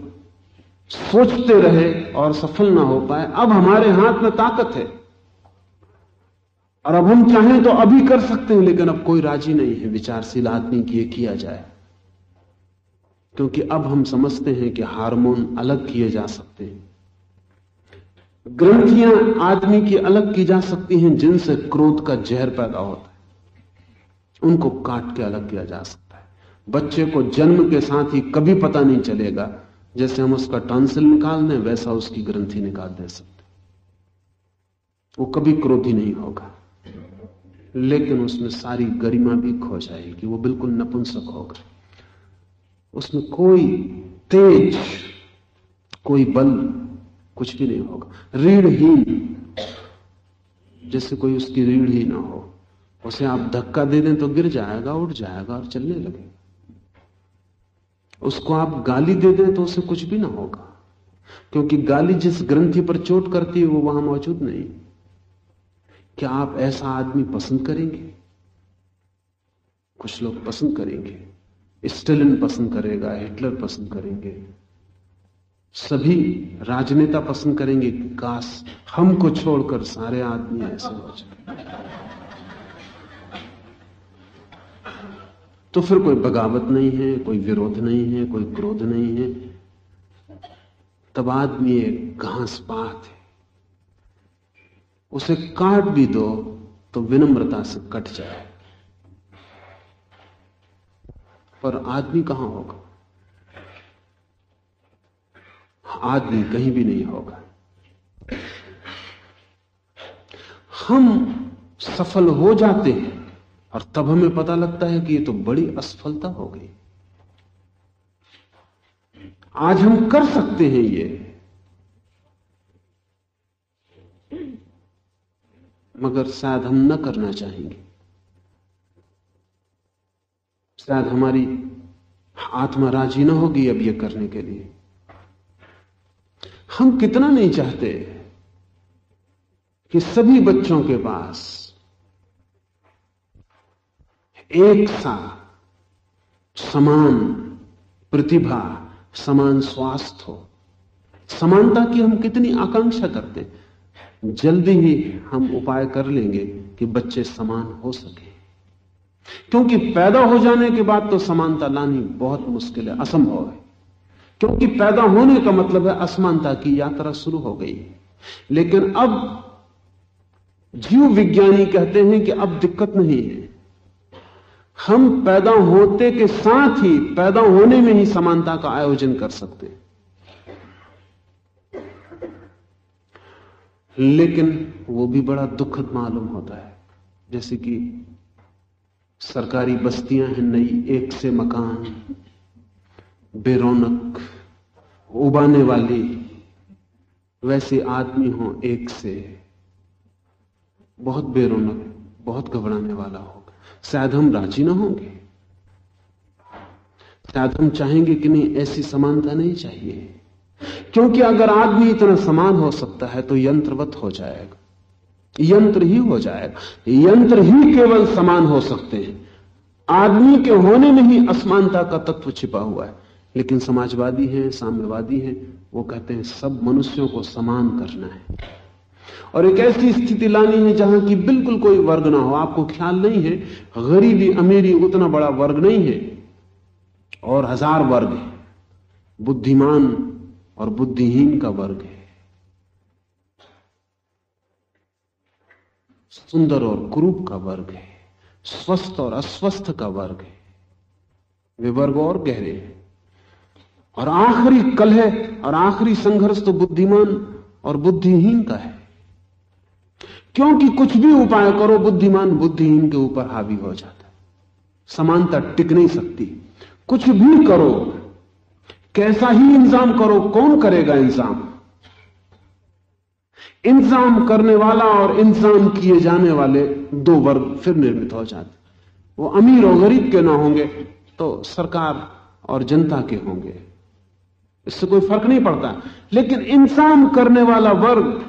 सोचते रहे और सफल ना हो पाए, अब हमारे हाथ में ताकत है। और अब हम चाहें तो अभी कर सकते हैं, लेकिन अब कोई राज़ी नहीं है। विचारशील आदमी की किया जाए। क्योंकि अब हम समझते हैं कि हार्मोन अलग किए जा सकते हैं। ग्रंथियाँ आदमी की अलग की जा सकती हैं, जिनसे क्रोध का जहर पैदा होता है। उनको काट के अलग किया जा सकता है। बच्चे को जन्म के साथ ही कभी पता नहीं चलेगा। जैसे हम उसका टॉन्सिल निकाल दें, वैसा उसकी ग्रंथि निकाल दे सकते वो कभी क्रोधी नहीं होगा। लेकिन उसमें सारी गरिमा भी खो जाएगी, वो बिल्कुल नपुंसक होगा। उसमें कोई तेज, कोई बल कुछ भी नहीं होगा। रीढ़हीन जैसे कोई उसकी रीढ़ ही ना हो, उसे आप धक्का दे दें तो गिर जाएगा उठ जाएगा और चलने लगेगा। उसको आप गाली दे दें तो उसे कुछ भी ना होगा, क्योंकि गाली जिस ग्रंथि पर चोट करती है, वो वहाँ मौजूद नहीं। क्या आप ऐसा आदमी पसंद करेंगे? कुछ लोग पसंद करेंगे। स्टेलिन पसंद करेगा, हिटलर पसंद करेंगे। सभी राजनेता पसंद करेंगे, काश हमको छोड़कर सारे आदमी ऐसे हो जाए। तो फिर कोई बगावत नहीं है, कोई विरोध नहीं है, कोई क्रोध नहीं है। तब आदमी एक घास पात है। उसे काट भी दो तो विनम्रता से कट जाए। पर आदमी कहाँ होगा? आदमी कहीं भी नहीं होगा। हम सफल हो जाते हैं, और तब हमें पता लगता है कि ये तो बड़ी असफलता हो गई। आज हम कर सकते हैं ये। मगर शायद हम न करना चाहेंगे। शायद हमारी आत्मा राज़ी ना होगी अब यह करने के लिए। हम कितना नहीं चाहते कि सभी बच्चों के पास एक सा समान प्रतिभा, समान स्वास्थ्य हो। समानता की हम कितनी आकांक्षा करते हैं? जल्दी ही हम उपाय कर लेंगे कि बच्चे समान हो सके। क्योंकि पैदा हो जाने के बाद तो समानता लानी बहुत मुश्किल है, असंभव है। क्योंकि पैदा होने का मतलब है असमानता की यात्रा शुरू हो गई। लेकिन अब जीव विज्ञानी कहते हैं कि अब दिक्कत नहीं है। हम पैदा होते के साथ ही पैदा होने में ही समानता का आयोजन कर सकते हैं। लेकिन वो भी बड़ा दुखद मालूम होता है। जैसे कि सरकारी बस्तियाँ हैं नई, एक से मकान, बेरोनक, उबाने वाली, वैसे आदमी हो एक से, बहुत बेरोनक, बहुत घबराने वाला होगा शायद हम राज़ी ना होंगे। शायद हम चाहेंगे कि नहीं, ऐसी समानता नहीं चाहिए। क्योंकि अगर आदमी इतना समान हो सकता है तो यंत्रवत हो जाएगा। यंत्र ही हो जाएगा। यंत्र ही केवल समान हो सकते हैं। आदमी के होने में ही असमानता का तत्व छिपा हुआ है। लेकिन समाजवादी हैं, साम्यवादी हैं, वो कहते हैं, सब मनुष्यों को समान करना है। और एक ऐसी स्थिति लानी है जहाँ की बिल्कुल कोई वर्ग ना हो। आपको ख्याल नहीं है, गरीबी अमीरी उतना बड़ा वर्ग नहीं है। और हज़ार वर्ग है। बुद्धिमान और बुद्धिहीन का वर्ग है। सुंदर और कुरूप का वर्ग है। स्वस्थ और अस्वस्थ का वर्ग है। वे वर्ग और गहरे हैं। और आखिरी कलह और आखिरी संघर्ष तो बुद्धिमान और बुद्धिहीन का है। क्योंकि कुछ भी उपाय करो, बुद्धिमान बुद्धिहीन के ऊपर हावी हो जाता है। समानता टिक नहीं सकती। कुछ भी करो कैसा ही इंतज़ाम करो, कौन करेगा इंतज़ाम? इंतज़ाम करने वाला और इंतज़ाम किए जाने वाले दो वर्ग फिर निर्मित हो जाते वो अमीर और गरीब के ना होंगे तो सरकार और जनता के होंगे। इससे कोई फ़र्क नहीं पड़ता। लेकिन इंसान करने वाला वर्ग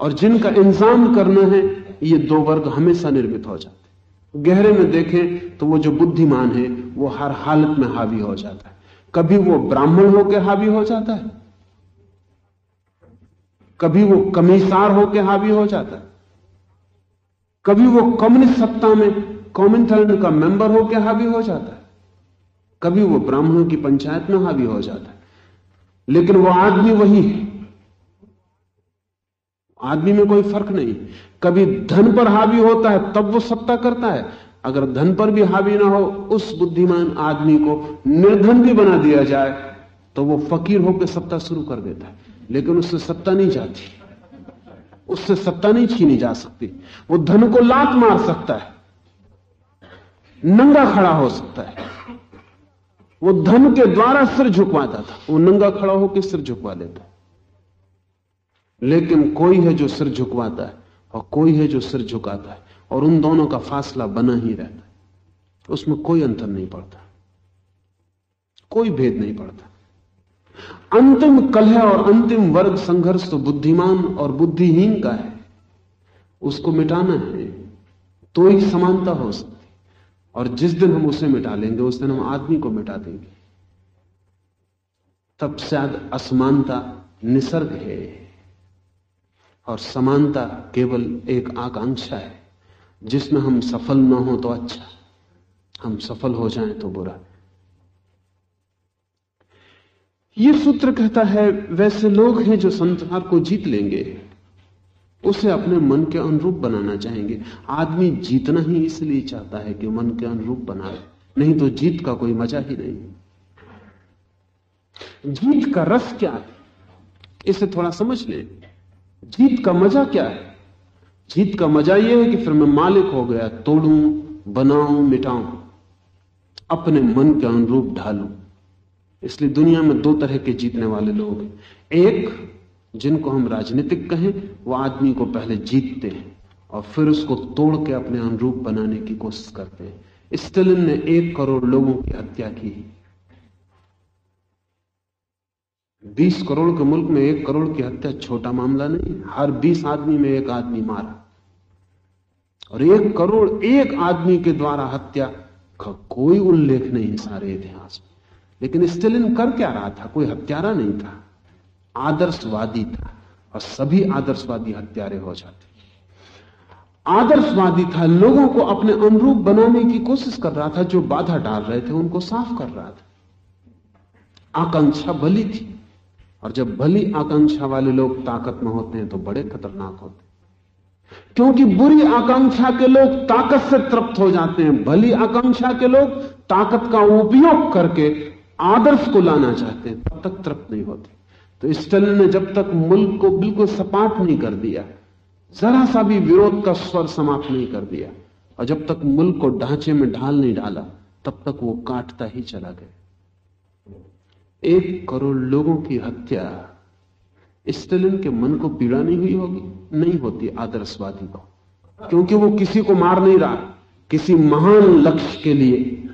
और जिनका इंसान करना है, ये दो वर्ग हमेशा निर्मित हो जाते गहरे में देखें तो वो जो बुद्धिमान है, वो हर हालत में हावी हो जाता है। कभी वो ब्राह्मण होकर हावी हो जाता है। कभी वो कमिसार होकर हावी हो जाता है। कभी वो कम्युनिस्ट सत्ता में कॉमिनथलन का मेंबर होकर हावी हो जाता है। कभी वो ब्राह्मणों की पंचायत में हावी हो जाता है। लेकिन वो आदमी वही है। आदमी में कोई फ़र्क नहीं। कभी धन पर हावी होता है, तब वो सत्ता करता है। अगर धन पर भी हावी ना हो, उस बुद्धिमान आदमी को निर्धन भी बना दिया जाए तो वो फकीर होकर सत्ता शुरू कर देता है। लेकिन उससे सत्ता नहीं जाती। उससे सत्ता नहीं छीनी जा सकती। वो धन को लात मार सकता है। नंगा खड़ा हो सकता है। वो धन के द्वारा सिर झुकवाता था। वो नंगा खड़ा होकर सिर झुकवा लेता लेकिन कोई है जो सिर झुकवाता है और कोई है जो सिर झुकाता है और उन दोनों का फासला बना ही रहता है। उसमें कोई अंतर नहीं पड़ता। कोई भेद नहीं पड़ता। अंतिम कलह और अंतिम वर्ग संघर्ष तो बुद्धिमान और बुद्धिहीन का है। उसको मिटाना है तो ही समानता हो सकती। और जिस दिन हम उसे मिटा लेंगे, उस दिन हम आदमी को मिटा देंगे। तब शायद असमानता निसर्ग है। और समानता केवल एक आकांक्षा है। जिसमें हम सफल ना हो तो अच्छा हम सफल हो जाएँ तो बुरा। ये सूत्र कहता है, वैसे लोग हैं जो संसार को जीत लेंगे, उसे अपने मन के अनुरूप बनाना चाहेंगे। आदमी जीतना ही इसलिए चाहता है कि मन के अनुरूप बनाए नहीं तो जीत का कोई मज़ा ही नहीं। जीत का रस क्या है? इसे थोड़ा समझ ले। जीत का मज़ा क्या है? जीत का मज़ा यह है कि फिर मैं मालिक हो गया, तोड़ू, बनाऊँ, मिटाऊं, अपने मन के अनुरूप ढालू। इसलिए दुनिया में दो तरह के जीतने वाले लोग हैं। एक, जिनको हम राजनीतिक कहें, वो आदमी को पहले जीतते हैं और फिर उसको तोड़ के अपने अनुरूप बनाने की कोशिश करते हैं। स्टेलिन ने एक करोड़ लोगों की हत्या की बीस करोड़ के मुल्क में एक करोड़ की हत्या, छोटा मामला नहीं। हर बीस आदमी में एक आदमी मारा। और एक करोड़ एक आदमी के द्वारा हत्या का कोई उल्लेख नहीं है सारे इतिहास में। लेकिन स्टेलिन कर क्या रहा था? कोई हत्यारा नहीं था। आदर्शवादी था। और सभी आदर्शवादी हत्यारे हो जाते आदर्शवादी था, लोगों को अपने अनुरूप बनाने की कोशिश कर रहा था। जो बाधा डाल रहे थे, उनको साफ़ कर रहा था। आकांक्षा भली थी। और जब भली आकांक्षा वाले लोग ताकत में होते हैं तो बड़े खतरनाक होते हैं। क्योंकि बुरी आकांक्षा के लोग ताकत से तृप्त हो जाते हैं। भली आकांक्षा के लोग ताकत का उपयोग करके आदर्श को लाना चाहते हैं, तब तक तृप्त नहीं होते। तो स्टलिन ने जब तक मुल्क को बिल्कुल सपाट नहीं कर दिया, जरा सा भी विरोध का स्वर समाप्त नहीं कर दिया, और जब तक मुल्क को ढांचे में ढाल नहीं डाला, तब तक वो काटता ही चला गया। एक करोड़ लोगों की हत्या। स्टेलिन के मन को पीड़ा नहीं हुई होगी, नहीं होती आदर्शवादी को। क्योंकि वो किसी को मार नहीं रहा, किसी महान लक्ष्य के लिए।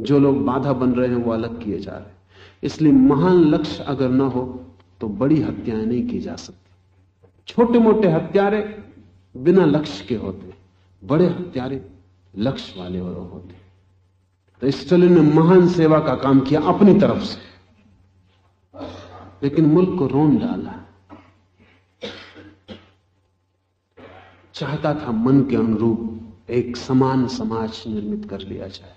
जो लोग बाधा बन रहे हैं, वो अलग किए जा रहे हैं। इसलिए महान लक्ष्य अगर ना हो तो बड़ी हत्याएँ नहीं की जा सकती। छोटे मोटे हत्यारे बिना लक्ष्य के होते बड़े हत्यारे लक्ष्य वाले होते तो स्टेलिन ने महान सेवा का काम किया अपनी तरफ़ से। लेकिन मुल्क को रोन डाला। चाहता था मन के अनुरूप एक समान समाज निर्मित कर लिया जाए।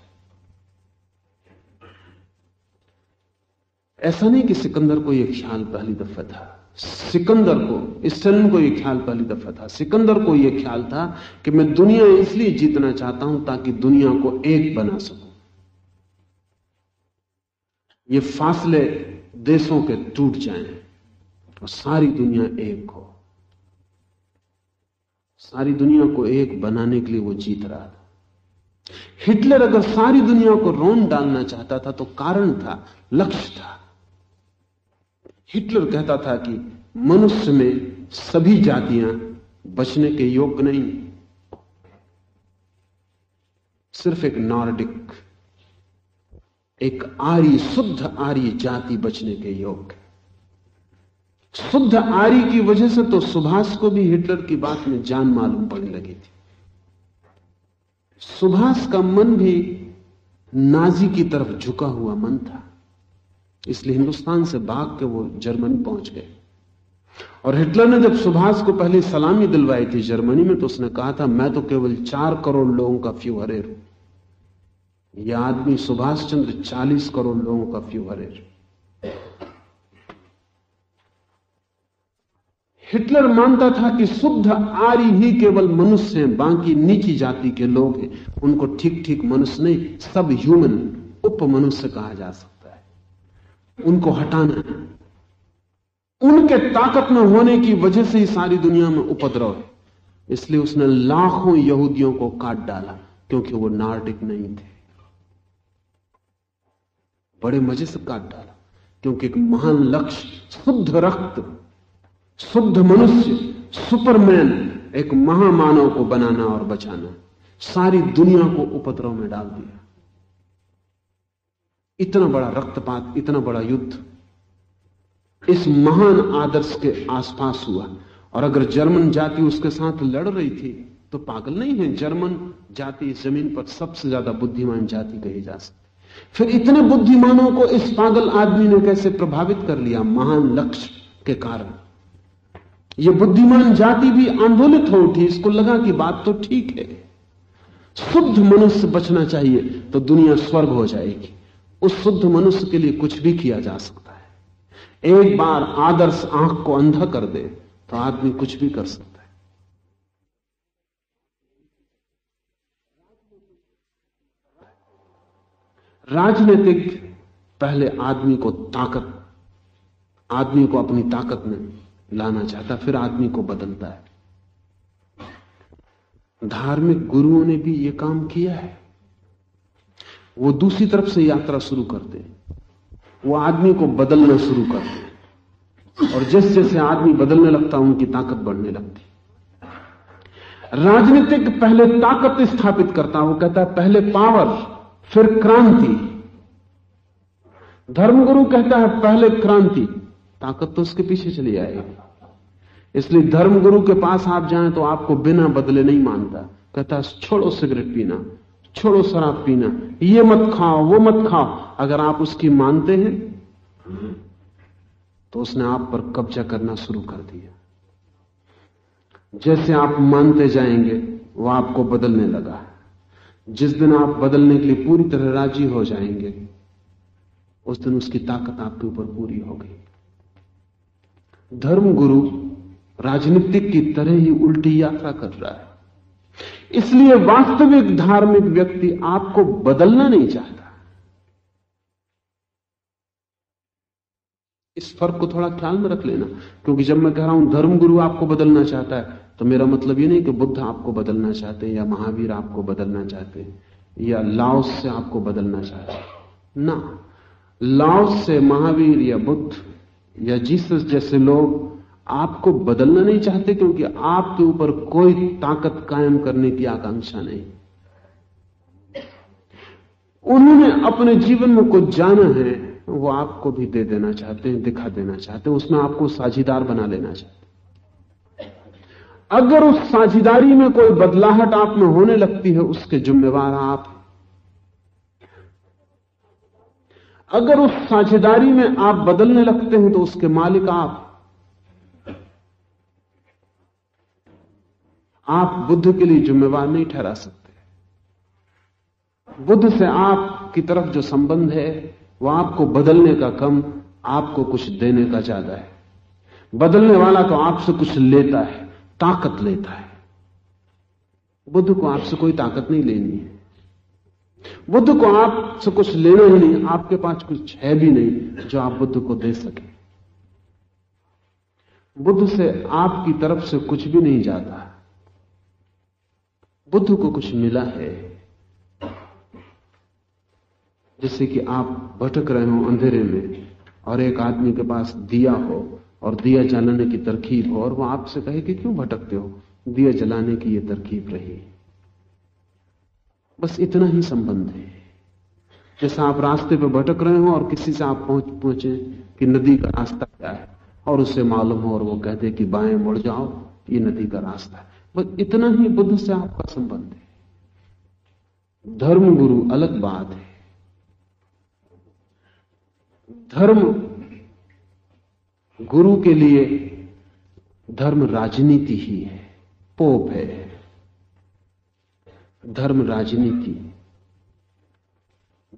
ऐसा नहीं कि सिकंदर को यह ख्याल पहली दफ़ा था। सिकंदर को, स्टलिन को यह ख्याल पहली दफ़ा था। सिकंदर को यह ख्याल था कि मैं दुनिया इसलिए जीतना चाहता हूँ ताकि दुनिया को एक बना सकूँ। ये फासले देशों के टूट जाएँ और सारी दुनिया एक हो। सारी दुनिया को एक बनाने के लिए वो जीत रहा था। हिटलर अगर सारी दुनिया को रोन डालना चाहता था तो कारण था, लक्ष्य था। हिटलर कहता था कि मनुष्य में सभी जातियाँ बचने के योग्य नहीं। सिर्फ़ एक नॉर्डिक एक आर्य शुद्ध आर्य जाति बचने के योग्य शुद्ध आर्य की वजह से तो सुभाष को भी हिटलर की बात में जान मालूम पड़ने लगी थी। सुभाष का मन भी नाजी की तरफ़ झुका हुआ मन था। इसलिए हिंदुस्तान से भाग के वो जर्मनी पहुँच गए। और हिटलर ने जब सुभाष को पहले सलामी दिलवाई थी जर्मनी में तो उसने कहा था, मैं तो केवल चार करोड़ लोगों का फ्यूहरेर हूँ। यह आदमी सुभाष चंद्र चालीस करोड़ लोगों का फ्यूवर है। हिटलर मानता था कि शुद्ध आर्य ही केवल मनुष्य हैं, बाकी नीची जाति के लोग हैं। उनको ठीक ठीक मनुष्य नहीं, सब ह्यूमन उप मनुष्य कहा जा सकता है। उनको हटाना है। उनके ताकत में होने की वजह से ही सारी दुनिया में उपद्रव है। इसलिए उसने लाखों यहूदियों को काट डाला, क्योंकि वो नार्डिक नहीं थे। बड़े मज़े से काट डाला, क्योंकि एक महान लक्ष्य, शुद्ध रक्त, शुद्ध मनुष्य, सुपरमैन, एक महामानव को बनाना और बचाना, सारी दुनिया को उपद्रव में डाल दिया। इतना बड़ा रक्तपात, इतना बड़ा युद्ध, इस महान आदर्श के आसपास हुआ। और अगर जर्मन जाति उसके साथ लड़ रही थी तो पागल नहीं है। जर्मन जाति ज़मीन पर सबसे ज़्यादा बुद्धिमान जाति कही जा सकती। फिर इतने बुद्धिमानों को इस पागल आदमी ने कैसे प्रभावित कर लिया? महान लक्ष्य के कारण। यह बुद्धिमान जाति भी आंदोलित हो उठी। इसको लगा कि बात तो ठीक है। शुद्ध मनुष्य बचना चाहिए तो दुनिया स्वर्ग हो जाएगी। उस शुद्ध मनुष्य के लिए कुछ भी किया जा सकता है। एक बार आदर्श आँख को अंधा कर दे तो आदमी कुछ भी कर सकता है राजनीतिक पहले आदमी को ताकत, आदमी को अपनी ताकत में लाना चाहता, फिर आदमी को बदलता है। धार्मिक गुरुओं ने भी यह काम किया है। वो दूसरी तरफ़ से यात्रा शुरू करते वो आदमी को बदलना शुरू करते और जैसे जैसे आदमी बदलने लगता, उनकी ताकत बढ़ने लगती। राजनीतिक पहले ताकत स्थापित करता, वो कहता है, पहले पावर फिर क्रांति। धर्मगुरु कहता है, पहले क्रांति। ताकत तो उसके पीछे चली आएगी। इसलिए धर्मगुरु के पास आप जाएँ तो आपको बिना बदले नहीं मानता। कहता है, छोड़ो सिगरेट पीना, छोड़ो शराब पीना, ये मत खाओ, वो मत खाओ। अगर आप उसकी मानते हैं तो उसने आप पर कब्जा करना शुरू कर दिया। जैसे आप मानते जाएँगे, वो आपको बदलने लगा जिस दिन आप बदलने के लिए पूरी तरह राज़ी हो जाएँगे, उस दिन उसकी ताकत आपके ऊपर पूरी हो गई धर्मगुरु राजनीतिक की तरह ही उल्टी यात्रा कर रहा है। इसलिए वास्तविक धार्मिक व्यक्ति आपको बदलना नहीं चाहता। इस फ़र्क को थोड़ा ख्याल में रख लेना, क्योंकि जब मैं कह रहा हूँ धर्मगुरु आपको बदलना चाहता है तो मेरा मतलब ये नहीं कि बुद्ध आपको बदलना चाहते हैं या महावीर आपको बदलना चाहते हैं, या लाओस से आपको बदलना चाहते हैं। ना, लाओस से महावीर या बुद्ध या जीसस जैसे लोग आपको बदलना नहीं चाहते क्योंकि आपके ऊपर कोई ताकत कायम करने की आकांक्षा नहीं। उन्होंने अपने जीवन में कुछ जाना है, वो आपको भी दे देना चाहते हैं, दिखा देना चाहते हैं, उसमें आपको साझीदार बना लेना चाहते अगर उस साझेदारी में कोई बदलाहट आप में होने लगती है, उसके जिम्मेवार आप अगर उस साझेदारी में आप बदलने लगते हैं तो उसके मालिक आप आप बुद्ध के लिए जिम्मेवार नहीं ठहरा सकते। बुद्ध से आप की तरफ़ जो संबंध है, वो आपको बदलने का कम, आपको कुछ देने का ज़्यादा है। बदलने वाला तो आपसे कुछ लेता है। ताकत लेता है। बुद्ध को आपसे कोई ताकत नहीं लेनी है। बुद्ध को आपसे कुछ लेना ही नहीं, आपके पास कुछ है भी नहीं जो आप बुद्ध को दे सके। बुद्ध से आपकी तरफ़ से कुछ भी नहीं जाता। बुद्ध को कुछ मिला है, जैसे कि आप भटक रहे हो अंधेरे में और एक आदमी के पास दिया हो और दिया जलाने की तरकीब और वो आपसे कहे कि क्यों भटकते हो? दिया जलाने की ये तरकीब रही। बस इतना ही संबंध है। जैसा आप रास्ते पे भटक रहे हो और किसी से आप पहुँच, पहुँचे कि नदी का रास्ता क्या है, और उसे मालूम हो और वो कहते कि बाएँ मुड़ जाओ, ये नदी का रास्ता है। बस इतना ही बुद्ध से आपका संबंध है। धर्म गुरु अलग बात है। धर्म गुरु के लिए धर्म राजनीति ही है, पोप है। धर्म राजनीति।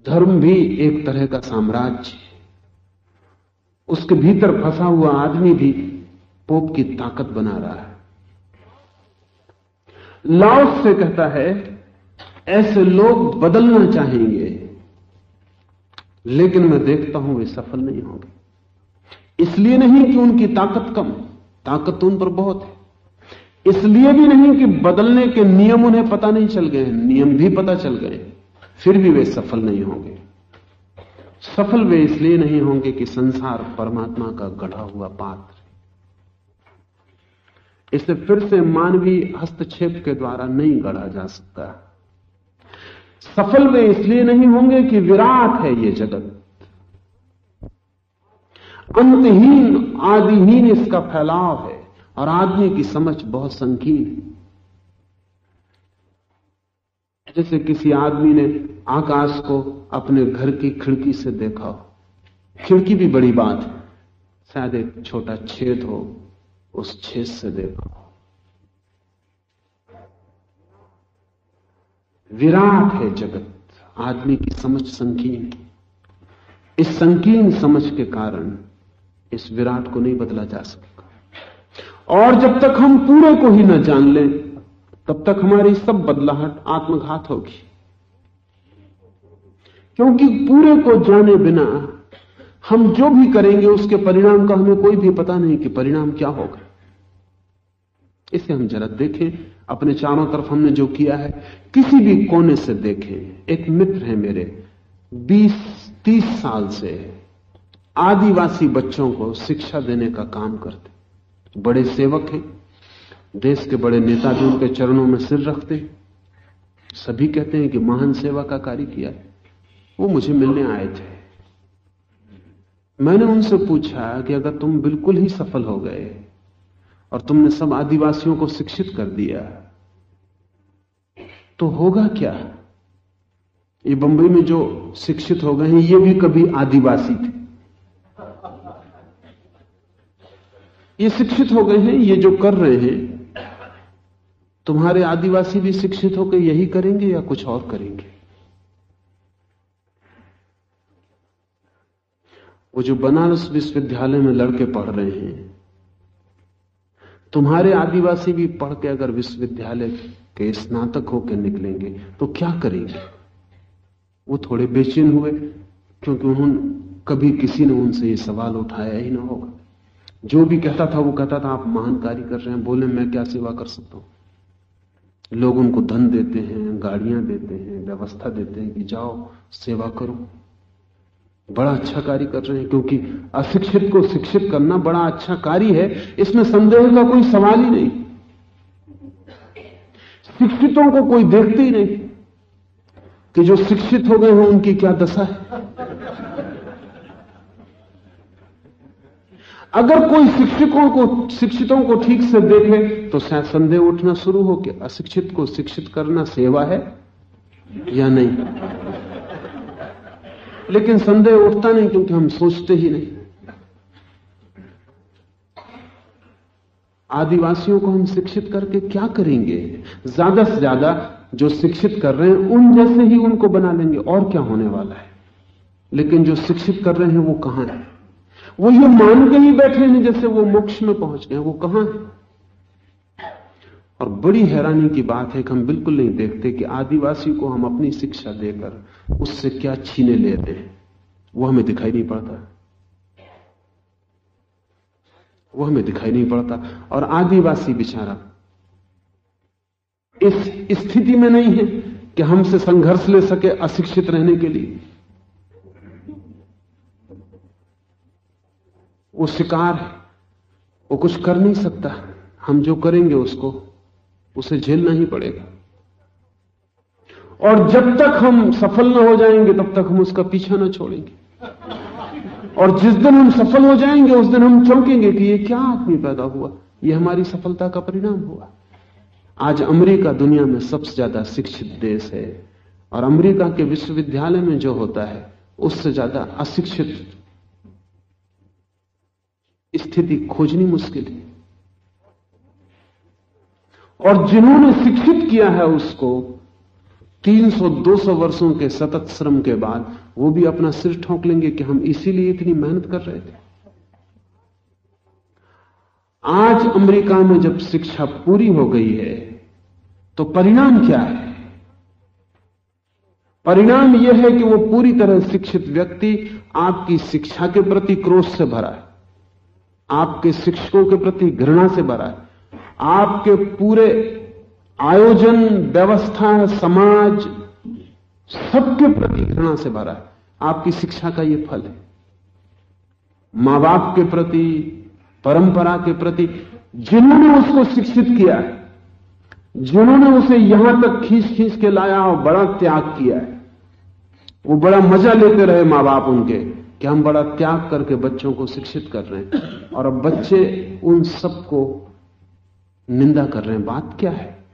धर्म भी एक तरह का साम्राज्य उसके भीतर फंसा हुआ आदमी भी पोप की ताकत बना रहा है। लाओस से कहता है, ऐसे लोग बदलना चाहेंगे, लेकिन मैं देखता हूँ वे सफल नहीं होंगे। इसलिए नहीं कि उनकी ताकत कम, ताकत तो उन पर बहुत है। इसलिए भी नहीं कि बदलने के नियम उन्हें पता नहीं चल गए, नियम भी पता चल गए, फिर भी वे सफल नहीं होंगे। सफल वे इसलिए नहीं होंगे कि संसार परमात्मा का गढ़ा हुआ पात्र इसे फिर से मानवीय हस्तक्षेप के द्वारा नहीं गढ़ा जा सकता। सफल वे इसलिए नहीं होंगे कि विराट है ये जगत। अंतहीन आदिहीन इसका फैलाव है और आदमी की समझ बहुत संकीर्ण है। जैसे किसी आदमी ने आकाश को अपने घर की खिड़की से देखा हो। खिड़की भी बड़ी बात है। शायद एक छोटा छेद हो, उस छेद से देखा हो। विराट है जगत। आदमी की समझ संकीर्ण इस संकीर्ण समझ के कारण इस विराट को नहीं बदला जा सकता और जब तक हम पूरे को ही न जान लें, तब तक हमारी सब बदलाहट आत्मघात होगी। क्योंकि पूरे को जाने बिना हम जो भी करेंगे, उसके परिणाम का हमें कोई भी पता नहीं कि परिणाम क्या होगा। इसे हम जरा देखें। अपने चारों तरफ़ हमने जो किया है, किसी भी कोने से देखें। एक मित्र है मेरे 20-30 साल से। आदिवासी बच्चों को शिक्षा देने का काम करते बड़े सेवक हैं, देश के बड़े नेता भी उनके चरणों में सिर रखते सभी कहते हैं कि महान सेवा का कार्य किया है। वो मुझे मिलने आए थे। मैंने उनसे पूछा कि अगर तुम बिल्कुल ही सफल हो गए और तुमने सब आदिवासियों को शिक्षित कर दिया तो होगा क्या? ये बंबई में जो शिक्षित हो गए हैं, ये भी कभी आदिवासी थे। ये शिक्षित हो गए हैं, ये जो कर रहे हैं। तुम्हारे आदिवासी भी शिक्षित होकर यही करेंगे या कुछ और करेंगे? वो जो बनारस विश्वविद्यालय में लड़के पढ़ रहे हैं, तुम्हारे आदिवासी भी पढ़ के अगर विश्वविद्यालय के स्नातक होकर निकलेंगे तो क्या करेंगे? वो थोड़े बेचैन हुए, क्योंकि उन्होंने कभी किसी ने उनसे ये सवाल उठाया ही ना होगा। जो भी कहता था, वो कहता था, आप महान कार्य कर रहे हैं, बोले, मैं क्या सेवा कर सकता हूँ? लोग उनको धन देते हैं, गाड़ियाँ देते हैं, व्यवस्था देते हैं कि जाओ, सेवा करो। बड़ा अच्छा कार्य कर रहे हैं, क्योंकि अशिक्षित को शिक्षित करना बड़ा अच्छा कार्य है, इसमें संदेह का कोई सवाल ही नहीं। शिक्षितों को कोई देखते ही नहीं कि जो शिक्षित हो गए हैं, उनकी क्या दशा है? अगर कोई शिक्षकों को, शिक्षितों को ठीक से देखे तो शायद संदेह उठना शुरू हो कि अशिक्षित को शिक्षित करना सेवा है या नहीं? लेकिन संदेह उठता नहीं क्योंकि हम सोचते ही नहीं। आदिवासियों को हम शिक्षित करके क्या करेंगे? ज़्यादा से ज़्यादा जो शिक्षित कर रहे हैं, उन जैसे ही उनको बना लेंगे। और क्या होने वाला है? लेकिन जो शिक्षित कर रहे हैं, वो कहाँ है? वो ये मान के ही बैठे हैं जैसे वो मोक्ष में पहुँच गए, वो कहाँ है? और बड़ी हैरानी की बात है कि हम बिल्कुल नहीं देखते कि आदिवासी को हम अपनी शिक्षा देकर उससे क्या छीने लेते हैं। वो हमें दिखाई नहीं पड़ता। वो हमें दिखाई नहीं पड़ता। और आदिवासी बेचारा इस स्थिति में नहीं है कि हमसे संघर्ष ले सके अशिक्षित रहने के लिए। वो शिकार है। वो कुछ कर नहीं सकता। हम जो करेंगे उसको, उसे झेलना ही पड़ेगा। और जब तक हम सफल न हो जाएँगे, तब तक हम उसका पीछा न छोड़ेंगे। और जिस दिन हम सफल हो जाएँगे, उस दिन हम चौंकेंगे कि ये क्या आदमी पैदा हुआ। ये हमारी सफलता का परिणाम हुआ। आज अमेरिका दुनिया में सबसे ज़्यादा शिक्षित देश है। और अमेरिका के विश्वविद्यालय में जो होता है, उससे ज़्यादा अशिक्षित स्थिति खोजनी मुश्किल है। और जिन्होंने शिक्षित किया है उसको 300-200 वर्षों के सतत श्रम के बाद वो भी अपना सिर ठोंक लेंगे कि हम इसीलिए इतनी मेहनत कर रहे थे। आज अमेरिका में जब शिक्षा पूरी हो गई है तो परिणाम क्या है? परिणाम यह है कि वो पूरी तरह शिक्षित व्यक्ति आपकी शिक्षा के प्रति क्रोध से भरा है। आपके शिक्षकों के प्रति घृणा से भरा है। आपके पूरे आयोजन, व्यवस्था, समाज, सबके प्रति घृणा से भरा है। आपकी शिक्षा का यह फल है। माँ बाप के प्रति, परंपरा के प्रति, जिन्होंने उसको शिक्षित किया है, जिन्होंने उसे यहाँ तक खींच खींच के लाया और बड़ा त्याग किया है, वो बड़ा मज़ा लेते रहे माँ बाप उनके। कि हम बड़ा त्याग करके बच्चों को शिक्षित कर रहे हैं। और अब बच्चे उन सबको निंदा कर रहे हैं। बात क्या है?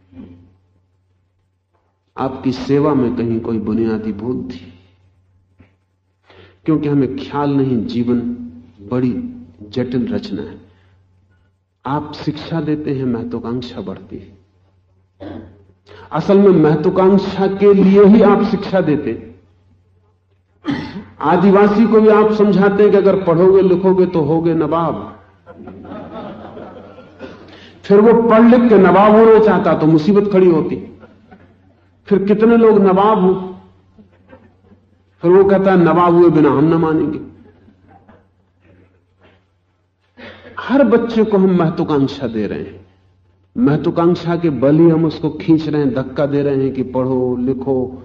आपकी सेवा में कहीं कोई बुनियादी भूल थी। क्योंकि हमें ख्याल नहीं, जीवन बड़ी जटिल रचना है। आप शिक्षा देते हैं, महत्वाकांक्षा बढ़ती है। असल में महत्वाकांक्षा के लिए ही आप शिक्षा देते आदिवासी को भी आप समझाते हैं कि अगर पढ़ोगे, लिखोगे तो होगे नवाब। फिर वो पढ़ लिख के नवाब होना चाहता तो मुसीबत खड़ी होती। फिर कितने लोग नवाब हो? फिर वो कहता है, नवाब हुए बिना हम ना मानेंगे। हर बच्चे को हम महत्वाकांक्षा दे रहे हैं। महत्वाकांक्षा के बल ही हम उसको खींच रहे हैं, धक्का दे रहे हैं कि पढ़ो, लिखो,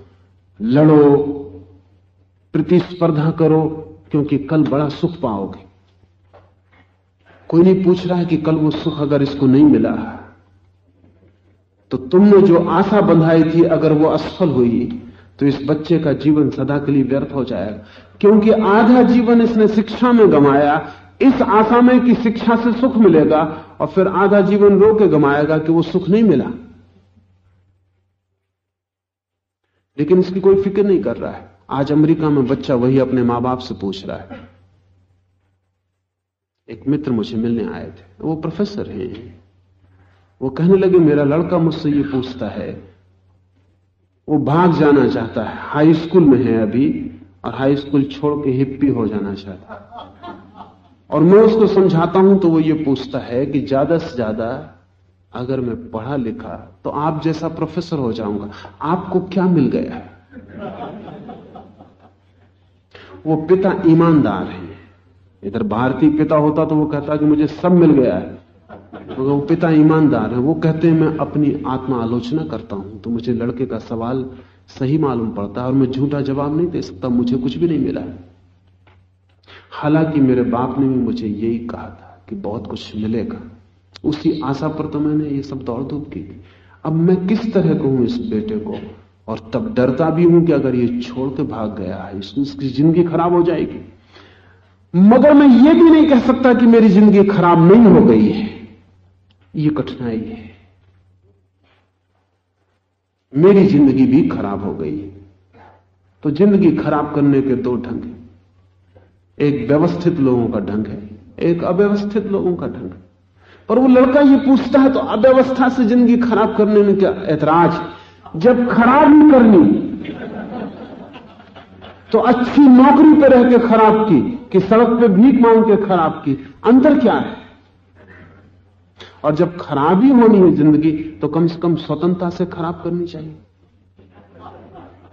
लड़ो। प्रतिस्पर्धा करो, क्योंकि कल बड़ा सुख पाओगे। कोई नहीं पूछ रहा है कि कल वो सुख अगर इसको नहीं मिला तो तुमने जो आशा बंधाई थी, अगर वो असफल हुई तो इस बच्चे का जीवन सदा के लिए व्यर्थ हो जाएगा। क्योंकि आधा जीवन इसने शिक्षा में गमाया, इस आशा में कि शिक्षा से सुख मिलेगा, और फिर आधा जीवन रो के गमाएगा कि वो सुख नहीं मिला। लेकिन इसकी कोई फ़िक्र नहीं कर रहा है। आज अमेरिका में बच्चा वही अपने माँ बाप से पूछ रहा है। एक मित्र मुझे मिलने आए थे। वो प्रोफेसर हैं। वो कहने लगे, मेरा लड़का मुझसे ये पूछता है, वो भाग जाना चाहता है। हाई स्कूल में है अभी और हाई स्कूल छोड़ के हिप्पी हो जाना चाहता है। और मैं उसको समझाता हूँ तो वो ये पूछता है कि ज़्यादा से ज़्यादा अगर मैं पढ़ा लिखा तो आप जैसा प्रोफेसर हो जाऊँगा। आपको क्या मिल गया? वो पिता ईमानदार है। इधर भारतीय पिता होता तो वो कहता कि मुझे सब मिल गया है। मगर वो पिता ईमानदार है। वो कहते हैं, मैं अपनी आत्मा आलोचना करता हूँ तो मुझे लड़के का सवाल सही मालूम पड़ता है और मैं झूठा जवाब नहीं दे सकता, मुझे कुछ भी नहीं मिला हालाँकि मेरे बाप ने भी मुझे यही कहा था कि बहुत कुछ मिलेगा। उसी आशा पर तो मैंने ये सब दौड़ धूप की अब मैं किस तरह कहूँ इस बेटे को? और तब डरता भी हूँ कि अगर ये छोड़ के भाग गया है इसकी ज़िंदगी खराब हो जाएगी। मगर मैं ये भी नहीं कह सकता कि मेरी ज़िंदगी खराब नहीं हो गई है। ये कठिनाई है। मेरी ज़िंदगी भी खराब हो गई। है तो ज़िंदगी खराब करने के दो ढंग हैं। एक व्यवस्थित लोगों का ढंग है, एक अव्यवस्थित लोगों का ढंग है। पर वो लड़का ये पूछता है तो अव्यवस्था से ज़िंदगी खराब करने में क्या ऐतराज जब खराब करनी तो अच्छी नौकरी पर रह के खराब की, कि सड़क पे भीख मांग के खराब की। अंतर क्या है? और जब खराब होनी है ज़िंदगी तो कम से कम स्वतंत्रता से खराब करनी चाहिए।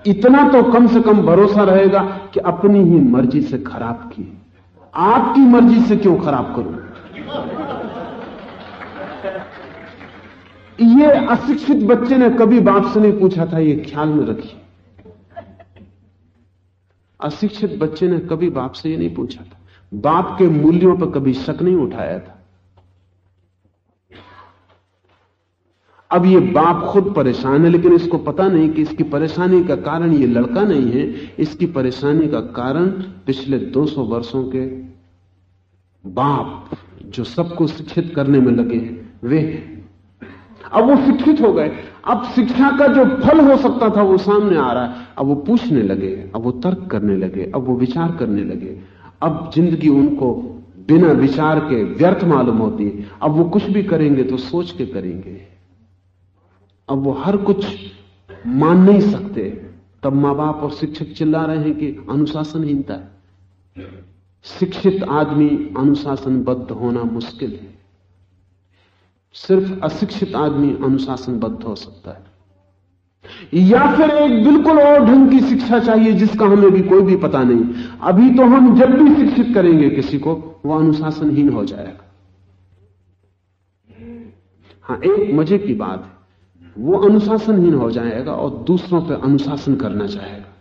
इतना तो कम से कम भरोसा रहेगा कि अपनी ही मर्ज़ी से खराब की। आपकी मर्ज़ी से क्यों खराब करूँ? ये अशिक्षित बच्चे ने कभी बाप से नहीं पूछा था, ये ख्याल में रखिए। अशिक्षित बच्चे ने कभी बाप से ये नहीं पूछा था। बाप के मूल्यों पर कभी शक नहीं उठाया था। अब ये बाप खुद परेशान है, लेकिन इसको पता नहीं कि इसकी परेशानी का कारण ये लड़का नहीं है। इसकी परेशानी का कारण पिछले 200 वर्षों के बाप जो सबको शिक्षित करने में लगे हैं, वे अब वो शिक्षित हो गए। अब शिक्षा का जो फल हो सकता था वो सामने आ रहा है। अब वो पूछने लगे, अब वो तर्क करने लगे, अब वो विचार करने लगे। अब ज़िंदगी उनको बिना विचार के व्यर्थ मालूम होती है। अब वो कुछ भी करेंगे तो सोच के करेंगे। अब वो हर कुछ मान नहीं सकते। तब माँ बाप और शिक्षक चिल्ला रहे हैं कि अनुशासनहीनता। शिक्षित आदमी अनुशासनबद्ध होना मुश्किल है। सिर्फ़ अशिक्षित आदमी अनुशासनबद्ध हो सकता है। या फिर एक बिल्कुल और ढंग की शिक्षा चाहिए जिसका हमें भी कोई भी पता नहीं। अभी तो हम जब भी शिक्षित करेंगे किसी को, वह अनुशासनहीन हो जाएगा। हाँ एक मज़े की बात है। वो अनुशासनहीन हो जाएगा और दूसरों पर अनुशासन करना चाहेगा।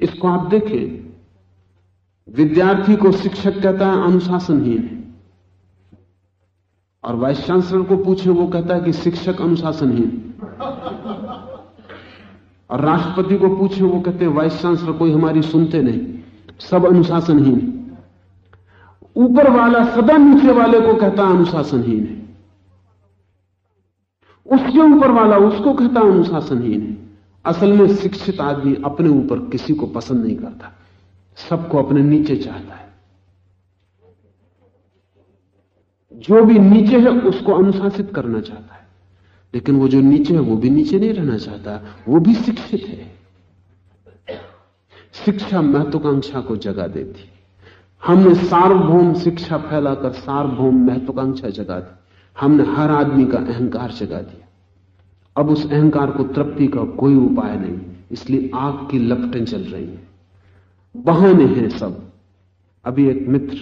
इसको आप देखें। विद्यार्थी को शिक्षक कहता है अनुशासनहीन है। और वाइस चांसलर को पूछे, वो कहता है कि शिक्षक अनुशासनहीन और राष्ट्रपति को पूछे, वो कहते हैं, वाइस चांसलर कोई हमारी सुनते नहीं। सब अनुशासनहीन ऊपर वाला सदा नीचे वाले को कहता अनुशासनहीन है उसके ऊपर वाला उसको कहता अनुशासनहीन है असल में शिक्षित आदमी अपने ऊपर किसी को पसंद नहीं करता। सबको अपने नीचे चाहता है। जो भी नीचे है, उसको अनुशासित करना चाहता है। लेकिन वो जो नीचे है, वो भी नीचे नहीं रहना चाहता, वो भी शिक्षित है। शिक्षा महत्वाकांक्षा को जगा देती। हमने सार्वभौम शिक्षा फैलाकर सार्वभौम महत्वाकांक्षा जगा दी। हमने हर आदमी का अहंकार जगा दिया। अब उस अहंकार को तृप्ति का कोई उपाय नहीं, इसलिए आग की लपटें चल रही हैं। बहाने हैं सब। अभी एक मित्र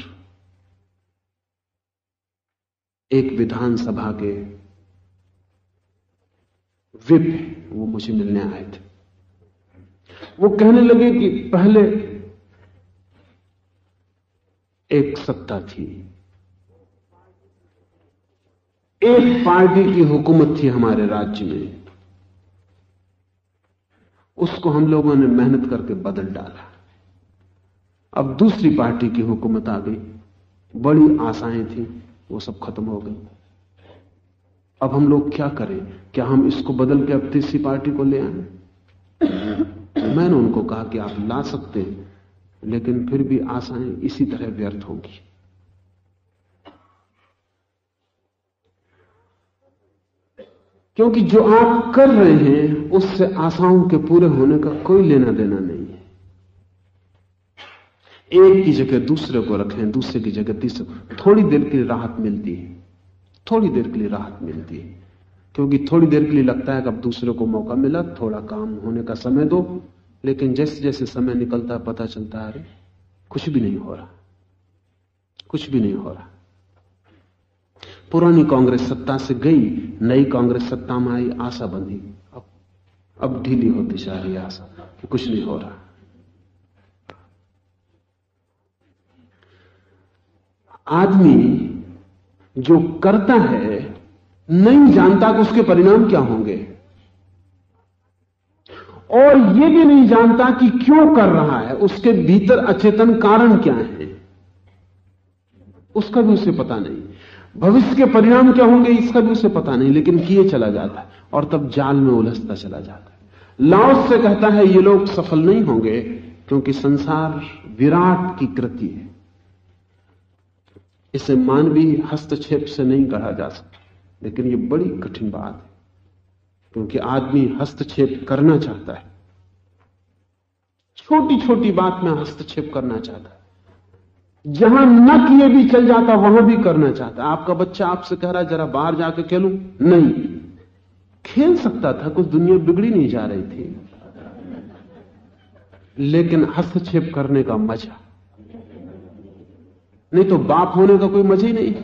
एक विधानसभा के विप वो मुझे मिलने आए थे। वो कहने लगे कि पहले एक सत्ता थी। एक पार्टी की हुकूमत थी हमारे राज्य में। उसको हम लोगों ने मेहनत करके बदल डाला। अब दूसरी पार्टी की हुकूमत आ गई। बड़ी आशाएँ थी। वो सब खत्म हो गई। अब हम लोग क्या करें? क्या हम इसको बदल के अब तीसरी पार्टी को ले आए? मैंने उनको कहा कि आप ला सकते हैं, लेकिन फिर भी आशाएँ इसी तरह व्यर्थ होंगी। क्योंकि जो आप कर रहे हैं, उससे आशाओं के पूरे होने का कोई लेना देना नहीं। एक की जगह दूसरे को रखें, दूसरे की जगह तीसरे थोड़ी देर के लिए राहत मिलती है। थोड़ी देर के लिए राहत मिलती है। क्योंकि थोड़ी देर के लिए लगता है कि अब दूसरे को मौका मिला, थोड़ा काम होने का समय दो। लेकिन जैसे जैसे समय निकलता है, पता चलता है, अरे, कुछ भी नहीं हो रहा। कुछ भी नहीं हो रहा। पुरानी कांग्रेस सत्ता से गई, नई कांग्रेस सत्ता में आई, आशा बंधी। अब अब ढीली होती जा रही आशा कि कुछ नहीं हो रहा। आदमी जो करता है, नहीं जानता कि उसके परिणाम क्या होंगे। और यह भी नहीं जानता कि क्यों कर रहा है, उसके भीतर अचेतन कारण क्या है। उसका भी उसे पता नहीं। भविष्य के परिणाम क्या होंगे, इसका भी उसे पता नहीं, लेकिन किए चला जाता है, और तब जाल में उलझता चला जाता है। लाओस से कहता है, ये लोग सफल नहीं होंगे, क्योंकि संसार विराट की कृति है। इसे मानवीय हस्तक्षेप से नहीं कहा जा सकता। लेकिन यह बड़ी कठिन बात है, क्योंकि आदमी हस्तक्षेप करना चाहता है। छोटी छोटी बात में हस्तक्षेप करना चाहता है। जहाँ न किए भी चल जाता, वहाँ भी करना चाहता आपका बच्चा आपसे कह रहा जरा बाहर जाके खेलू। नहीं। खेल सकता था, कुछ दुनिया बिगड़ी नहीं जा रही थी। लेकिन हस्तक्षेप करने का मज़ा। नहीं तो बाप होने का कोई मज़ा ही नहीं।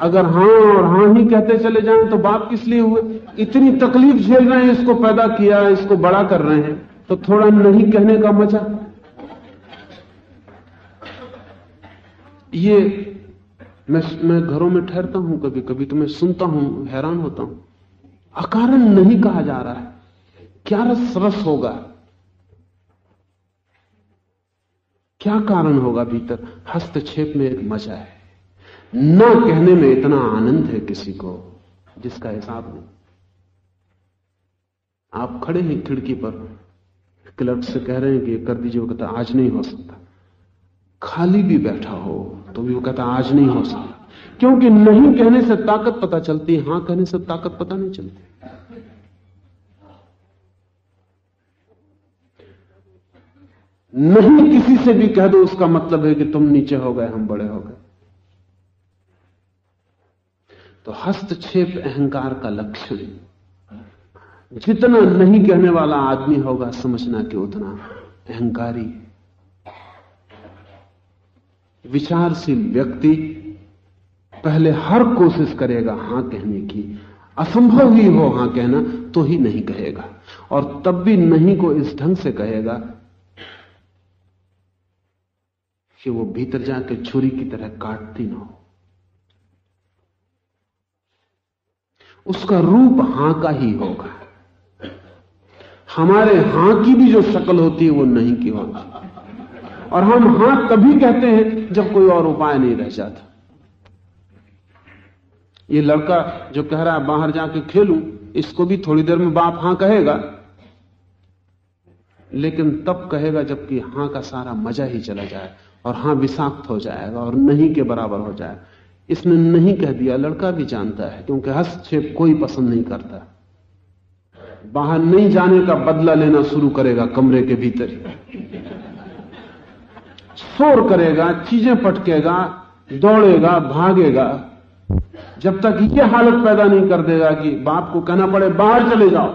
अगर हाँ और हाँ ही कहते चले जाएँ तो बाप किस लिए हुए? इतनी तकलीफ़ झेल रहे हैं, इसको पैदा किया, इसको बड़ा कर रहे हैं तो थोड़ा नहीं कहने का मज़ा। ये मैं मैं घरों में ठहरता हूँ कभी कभी तो मैं सुनता हूँ, हैरान होता हूँ। अकारण नहीं कहा जा रहा है। क्या रस रस होगा? क्या कारण होगा भीतर? हस्तक्षेप में एक मज़ा है। न कहने में इतना आनंद है किसी को, जिसका हिसाब नहीं। आप खड़े हैं खिड़की पर। क्लर्क से कह रहे हैं कि कर दीजिए, वो कहता, आज नहीं हो सकता। खाली भी बैठा हो तो भी वो कहता, आज नहीं हो सकता। क्योंकि नहीं कहने से ताकत पता चलती हाँ कहने से ताकत पता नहीं चलती। नहीं किसी से भी कह दो, उसका मतलब है कि तुम नीचे हो गए, हम बड़े हो गए। तो हस्तक्षेप अहंकार का लक्षण जितना नहीं कहने वाला आदमी होगा, समझना कि उतना अहंकारी विचारशील व्यक्ति पहले हर कोशिश करेगा, हाँ कहने की। असंभव ही हो हाँ कहना तो ही नहीं कहेगा। और तब भी नहीं को इस ढंग से कहेगा कि वो भीतर जाकर छुरी की तरह काटती ना हो। उसका रूप हाँ का ही होगा। हमारे हाँ की भी जो शक्ल होती है वो नहीं की होती और हम हाँ तभी कहते हैं जब कोई और उपाय नहीं रह जाता। ये लड़का जो कह रहा है, बाहर जाके खेलूं, इसको भी थोड़ी देर में बाप हाँ कहेगा। लेकिन तब कहेगा जबकि हाँ का सारा मज़ा ही चला जाए। और हाँ विषाक्त हो जाएगा और नहीं के बराबर हो जाएगा इसने नहीं कह दिया, लड़का भी जानता है, क्योंकि हस्तक्षेप कोई पसंद नहीं करता। बाहर नहीं जाने का बदला लेना शुरू करेगा कमरे के भीतर ही। शोर करेगा, चीज़ें पटकेगा, दौड़ेगा, भागेगा। जब तक ये हालत पैदा नहीं कर देगा कि बाप को कहना पड़े, बाहर चले जाओ।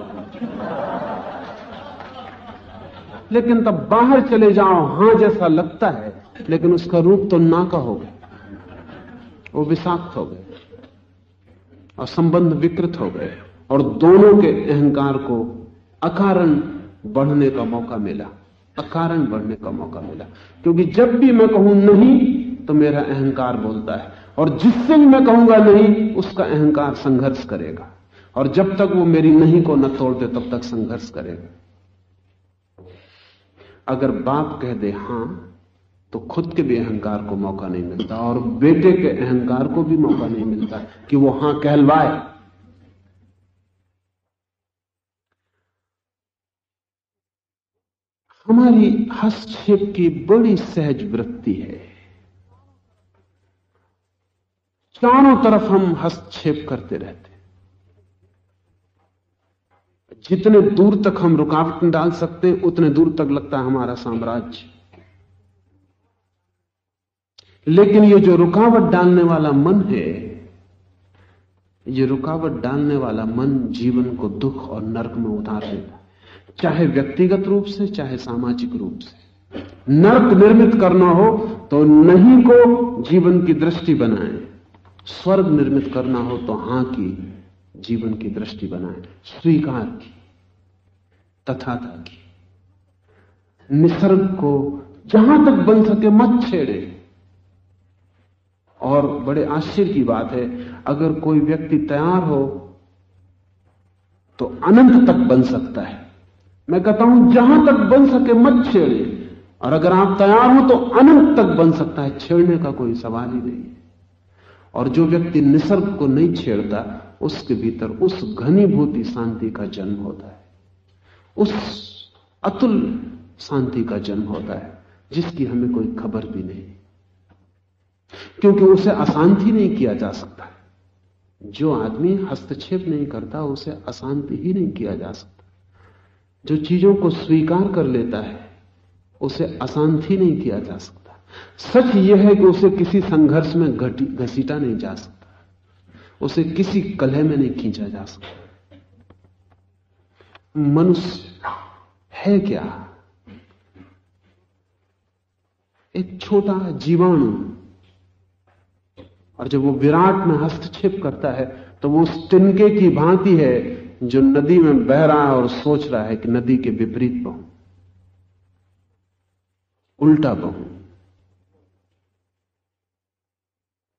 लेकिन तब बाहर चले जाओ, हाँ जैसा लगता है। लेकिन उसका रूप तो ना का हो गया। वो विषाक्त हो गए और संबंध विकृत हो गए। और दोनों के अहंकार को अकारण बढ़ने का मौका मिला। अकारण बढ़ने का मौका मिला। क्योंकि जब भी मैं कहूँ नहीं तो मेरा अहंकार बोलता है। और जिससे भी मैं कहूँगा नहीं, उसका अहंकार संघर्ष करेगा। और जब तक वो मेरी नहीं को न तोड़ दे, तब तक संघर्ष करेगा। अगर बाप कह दे, हाँ तो खुद के भी अहंकार को मौका नहीं मिलता और बेटे के अहंकार को भी मौका नहीं मिलता कि वो हाँ कहलवाए। हमारी हस्तक्षेप की बड़ी सहज वृत्ति है। चारों तरफ़ हम हस्तक्षेप करते रहते जितने दूर तक हम रुकावट डाल सकते हैं, उतने दूर तक लगता है हमारा साम्राज्य लेकिन ये जो रुकावट डालने वाला मन है, ये रुकावट डालने वाला मन जीवन को दुख और नरक में उतार देता चाहे व्यक्तिगत रूप से, चाहे सामाजिक रूप से। नर्क निर्मित करना हो तो नहीं को जीवन की दृष्टि बनाए। स्वर्ग निर्मित करना हो तो हाँ की जीवन की दृष्टि बनाए। स्वीकार की तथाता की। निसर्ग को जहाँ तक बन सके मत छेड़े। और बड़े आश्चर्य की बात है, अगर कोई व्यक्ति तैयार हो तो अनंत तक बन सकता है। मैं कहता हूँ, जहाँ तक बन सके मत छेड़े, और अगर आप तैयार हो तो अनंत तक बन सकता है, छेड़ने का कोई सवाल ही नहीं है। और जो व्यक्ति निसर्ग को नहीं छेड़ता, उसके भीतर उस घनीभूति शांति का जन्म होता है। उस अतुल शांति का जन्म होता है, जिसकी हमें कोई खबर भी नहीं। क्योंकि उसे अशांति नहीं किया जा सकता जो आदमी हस्तक्षेप नहीं करता, उसे अशांति ही नहीं किया जा सकता। जो चीज़ों को स्वीकार कर लेता है, उसे अशांति नहीं किया जा सकता। सच यह है कि उसे किसी संघर्ष में घसीटा नहीं जा सकता। उसे किसी कलह में नहीं खींचा जा सकता। मनुष्य है क्या? एक छोटा जीवाणु और जब वो विराट में हस्तक्षेप करता है तो वो उस तिनके की भांति है जो नदी में बह रहा है और सोच रहा है कि नदी के विपरीत बहू। उल्टा बहू।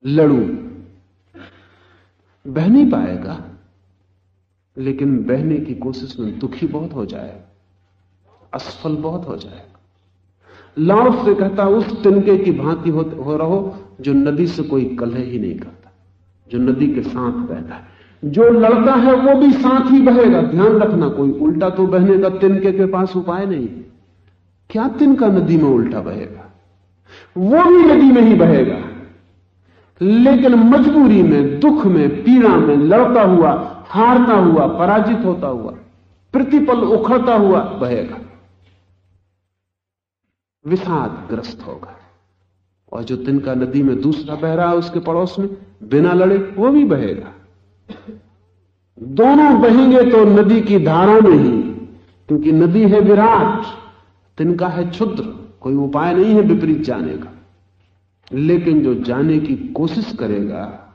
लड़ू। बह नहीं पाएगा लेकिन बहने की कोशिश में दुखी बहुत हो जाएगा असफल बहुत हो जाएगा। लाभ से कहता उस तिनके की भांति हो, हो रहो जो नदी से कोई कलह ही नहीं करता, जो नदी के साथ बहता है। जो लड़ता है, वो भी साथ ही बहेगा। ध्यान रखना, कोई उल्टा तो बहने का तिनके के पास उपाय नहीं क्या तिनका नदी में उल्टा बहेगा? वो भी नदी में ही बहेगा। लेकिन मजबूरी में, दुख में, पीड़ा में लड़ता हुआ, हारता हुआ, पराजित होता हुआ, प्रतिपल उखड़ता हुआ बहेगा। विषाद ग्रस्त होगा। और जो तिनका नदी में दूसरा बह रहा है उसके पड़ोस में, बिना लड़े वो भी बहेगा। दोनों बहेंगे तो नदी की धारा में ही, क्योंकि नदी है विराट तिनका है क्षुद्र, कोई उपाय नहीं है विपरीत जाने का। लेकिन जो जाने की कोशिश करेगा,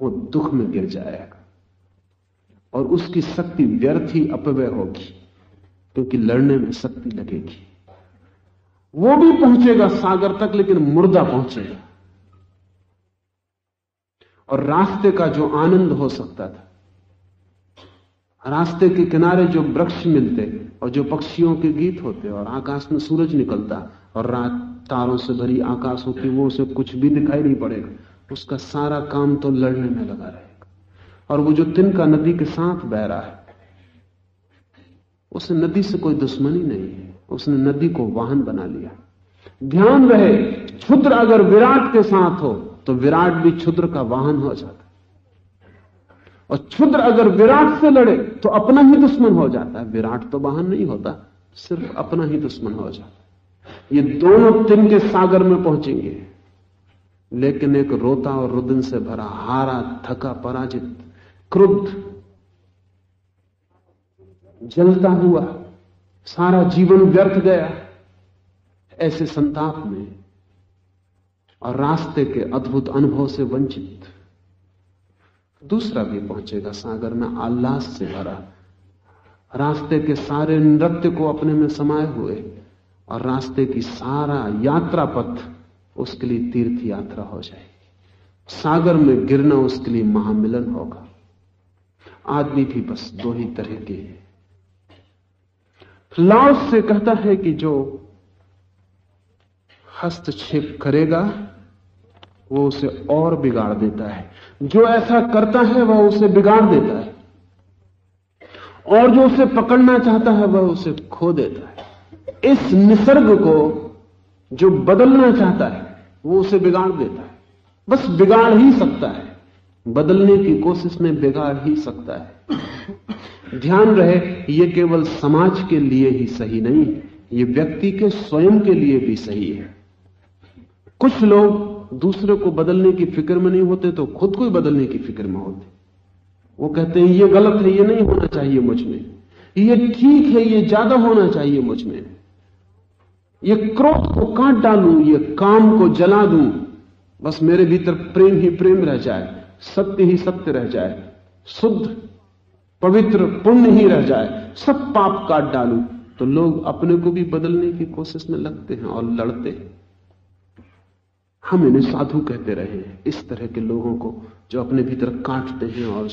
वो दुख में गिर जाएगा। और उसकी शक्ति व्यर्थ ही अपव्य होगी, क्योंकि लड़ने में शक्ति लगेगी। वो भी पहुंचेगा सागर तक, लेकिन मुर्दा पहुंचेगा। और रास्ते का जो आनंद हो सकता था, रास्ते के किनारे जो वृक्ष मिलते और जो पक्षियों के गीत होते और आकाश में सूरज निकलता और रात तारों से भरी आकाश होती, वो उसे कुछ भी दिखाई नहीं पड़ेगा। उसका सारा काम तो लड़ने में लगा रहेगा। और वो जो तिनका नदी के साथ बह रहा है, उसे नदी से कोई दुश्मनी नहीं है। उसने नदी को वाहन बना लिया। ध्यान रहे, क्षुद्र अगर विराट के साथ हो तो विराट भी क्षुद्र का वाहन हो जाता। और क्षुद्र अगर विराट से लड़े तो अपना ही दुश्मन हो जाता। है विराट तो वाहन नहीं होता, सिर्फ़ अपना ही दुश्मन हो जाता। ये दोनों तीन के सागर में पहुँचेंगे। लेकिन एक रोता और रुदन से भरा हारा, थका, पराजित, क्रुद्ध, जलता हुआ सारा जीवन व्यर्थ गया। ऐसे संताप में और रास्ते के अद्भुत अनुभव से वंचित, दूसरा भी पहुंचेगा सागर में आल्लास से भरा। रास्ते के सारे नृत्य को अपने में समाये हुए और रास्ते की सारा यात्रा पथ उसके लिए तीर्थ यात्रा हो जाएगी। सागर में गिरना उसके लिए महामिलन होगा। आदमी भी बस दो ही तरह के हैं। लाओस से कहता है कि जो हस्तक्षेप करेगा, वो उसे और बिगाड़ देता है। जो ऐसा करता है, वह उसे बिगाड़ देता है। और जो उसे पकड़ना चाहता है, वह उसे खो देता है। इस निसर्ग को जो बदलना चाहता है, वो उसे बिगाड़ देता है। बस बिगाड़ ही सकता है। बदलने की कोशिश में बिगाड़ ही सकता है। ध्यान रहे, ये केवल समाज के लिए ही सही नहीं, ये व्यक्ति के स्वयं के लिए भी सही है। कुछ लोग दूसरे को बदलने की फ़िक्र में नहीं होते तो खुद को ही बदलने की फ़िक्र में होते। वो कहते हैं, ये गलत है, ये नहीं होना चाहिए मुझमें। ये ठीक है, ये ज़्यादा होना चाहिए मुझमें। ये क्रोध को काट डालू, ये काम को जला दू, बस मेरे भीतर प्रेम ही प्रेम रह जाए, सत्य ही सत्य रह जाए, शुद्ध पवित्र, पुण्य ही रह जाए। सब पाप काट डालू। तो लोग अपने को भी बदलने की कोशिश में लगते हैं और लड़ते हैं। हम इन्हें साधु कहते रहे हैं। इस तरह के लोगों को जो अपने भीतर काटते हैं और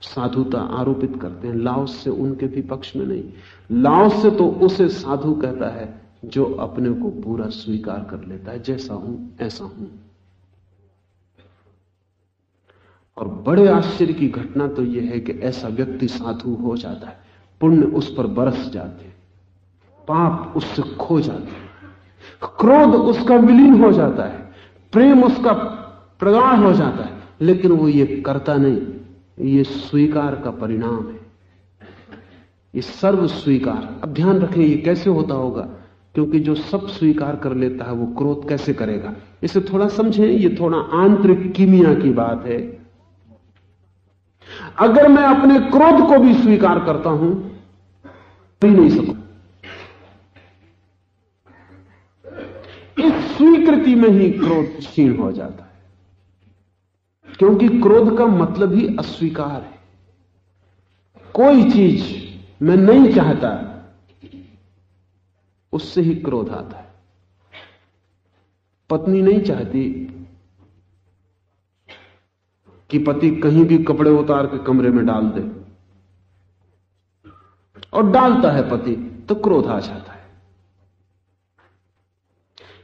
साधुता आरोपित करते हैं। लाओस से उनके भी पक्ष में नहीं। लाओस से तो उसे साधु कहता है जो अपने को पूरा स्वीकार कर लेता है। जैसा हूँ, ऐसा हूँ। और बड़े आश्चर्य की घटना तो यह है कि ऐसा व्यक्ति साधु हो जाता है, पुण्य उस पर बरस जाते पाप उससे खो जाते क्रोध उसका विलीन हो जाता है, प्रेम उसका प्रगाढ़ हो जाता है, लेकिन वो ये करता नहीं, ये स्वीकार का परिणाम है। ये सर्व स्वीकार। अब ध्यान रखें, ये कैसे होता होगा? क्योंकि जो सब स्वीकार कर लेता है, वो क्रोध कैसे करेगा? इसे थोड़ा समझें, ये थोड़ा आंतरिक कीमिया की बात है। अगर मैं अपने क्रोध को भी स्वीकार करता हूँ तो नहीं सकूँ। इस स्वीकृति में ही क्रोध क्षीण हो जाता है। क्योंकि क्रोध का मतलब ही अस्वीकार है। कोई चीज़ मैं नहीं चाहता, उससे ही क्रोध आता है। पत्नी नहीं चाहती कि पति कहीं भी कपड़े उतार के कमरे में डाल दे। और डालता है पति तो क्रोध आ जाता है।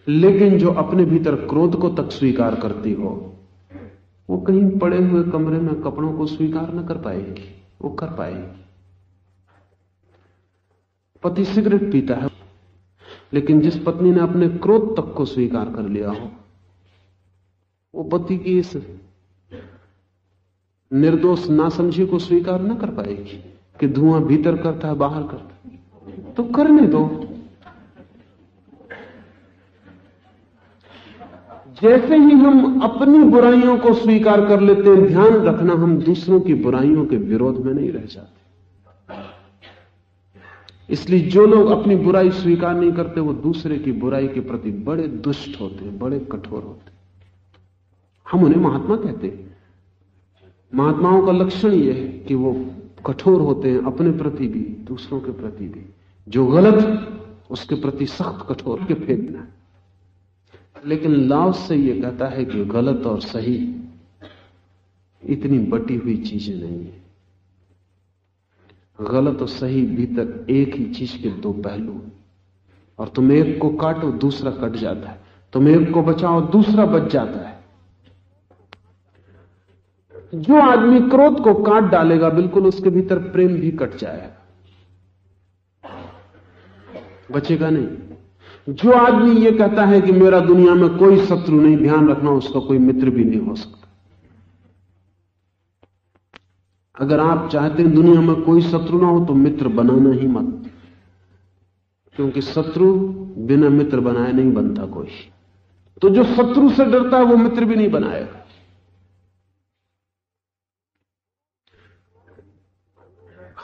लेकिन जो अपने भीतर क्रोध को तक स्वीकार करती हो, वो कहीं पड़े हुए कमरे में कपड़ों को स्वीकार न कर पाएगी, वो कर पाएगी। पति सिगरेट पीता है, लेकिन जिस पत्नी ने अपने क्रोध तक को स्वीकार कर लिया हो, वो पति की इस निर्दोष ना नासमझी को स्वीकार न कर पाएगी कि धुआँ भीतर करता है, बाहर करता है। तो करने दो। जैसे ही हम अपनी बुराइयों को स्वीकार कर लेते हैं, ध्यान रखना हम दूसरों की बुराइयों के विरोध में नहीं रह जाते। इसलिए जो लोग अपनी बुराई स्वीकार नहीं करते, वो दूसरे की बुराई के प्रति बड़े दुष्ट होते हैं, बड़े कठोर होते हम उन्हें महात्मा कहते हैं। महात्माओं का लक्षण यह है कि वो कठोर होते हैं अपने प्रति भी, दूसरों के प्रति भी। जो गलत, उसके प्रति सख्त, कठोर के फेंकना लेकिन लाओस से यह कहता है कि गलत और सही इतनी बटी हुई चीज़ें नहीं है। गलत और सही भीतर एक ही चीज़ के दो पहलू और तुम एक को काटो, दूसरा कट जाता है। तुम एक को बचाओ, दूसरा बच जाता है। जो आदमी क्रोध को काट डालेगा, बिल्कुल उसके भीतर प्रेम भी कट जाएगा। बचेगा नहीं। जो आदमी यह कहता है कि मेरा दुनिया में कोई शत्रु नहीं, ध्यान रखना, उसका कोई मित्र भी नहीं हो सकता। अगर आप चाहते हैं दुनिया में कोई शत्रु ना हो तो मित्र बनाना ही मत। क्योंकि शत्रु बिना मित्र बनाए नहीं बनता कोई। तो जो शत्रु से डरता है, वो मित्र भी नहीं बनाएगा।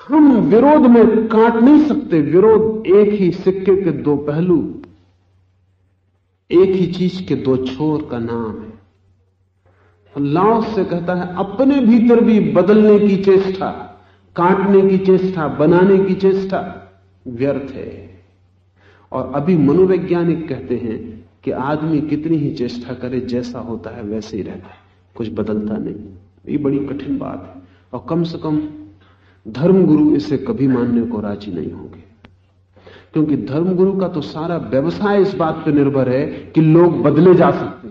हम विरोध में काट नहीं सकते। विरोध एक ही सिक्के के दो पहलू, एक ही चीज़ के दो छोर का नाम है। लाओस से कहता है, अपने भीतर भी बदलने की चेष्टा, काटने की चेष्टा, बनाने की चेष्टा व्यर्थ है। और अभी मनोवैज्ञानिक कहते हैं कि आदमी कितनी ही चेष्टा करे, जैसा होता है वैसे ही रहता है, कुछ बदलता नहीं। ये बड़ी कठिन बात है। और कम से कम धर्मगुरु इसे कभी मानने को राज़ी नहीं होंगे। क्योंकि धर्मगुरु का तो सारा व्यवसाय इस बात पर निर्भर है कि लोग बदले जा सकते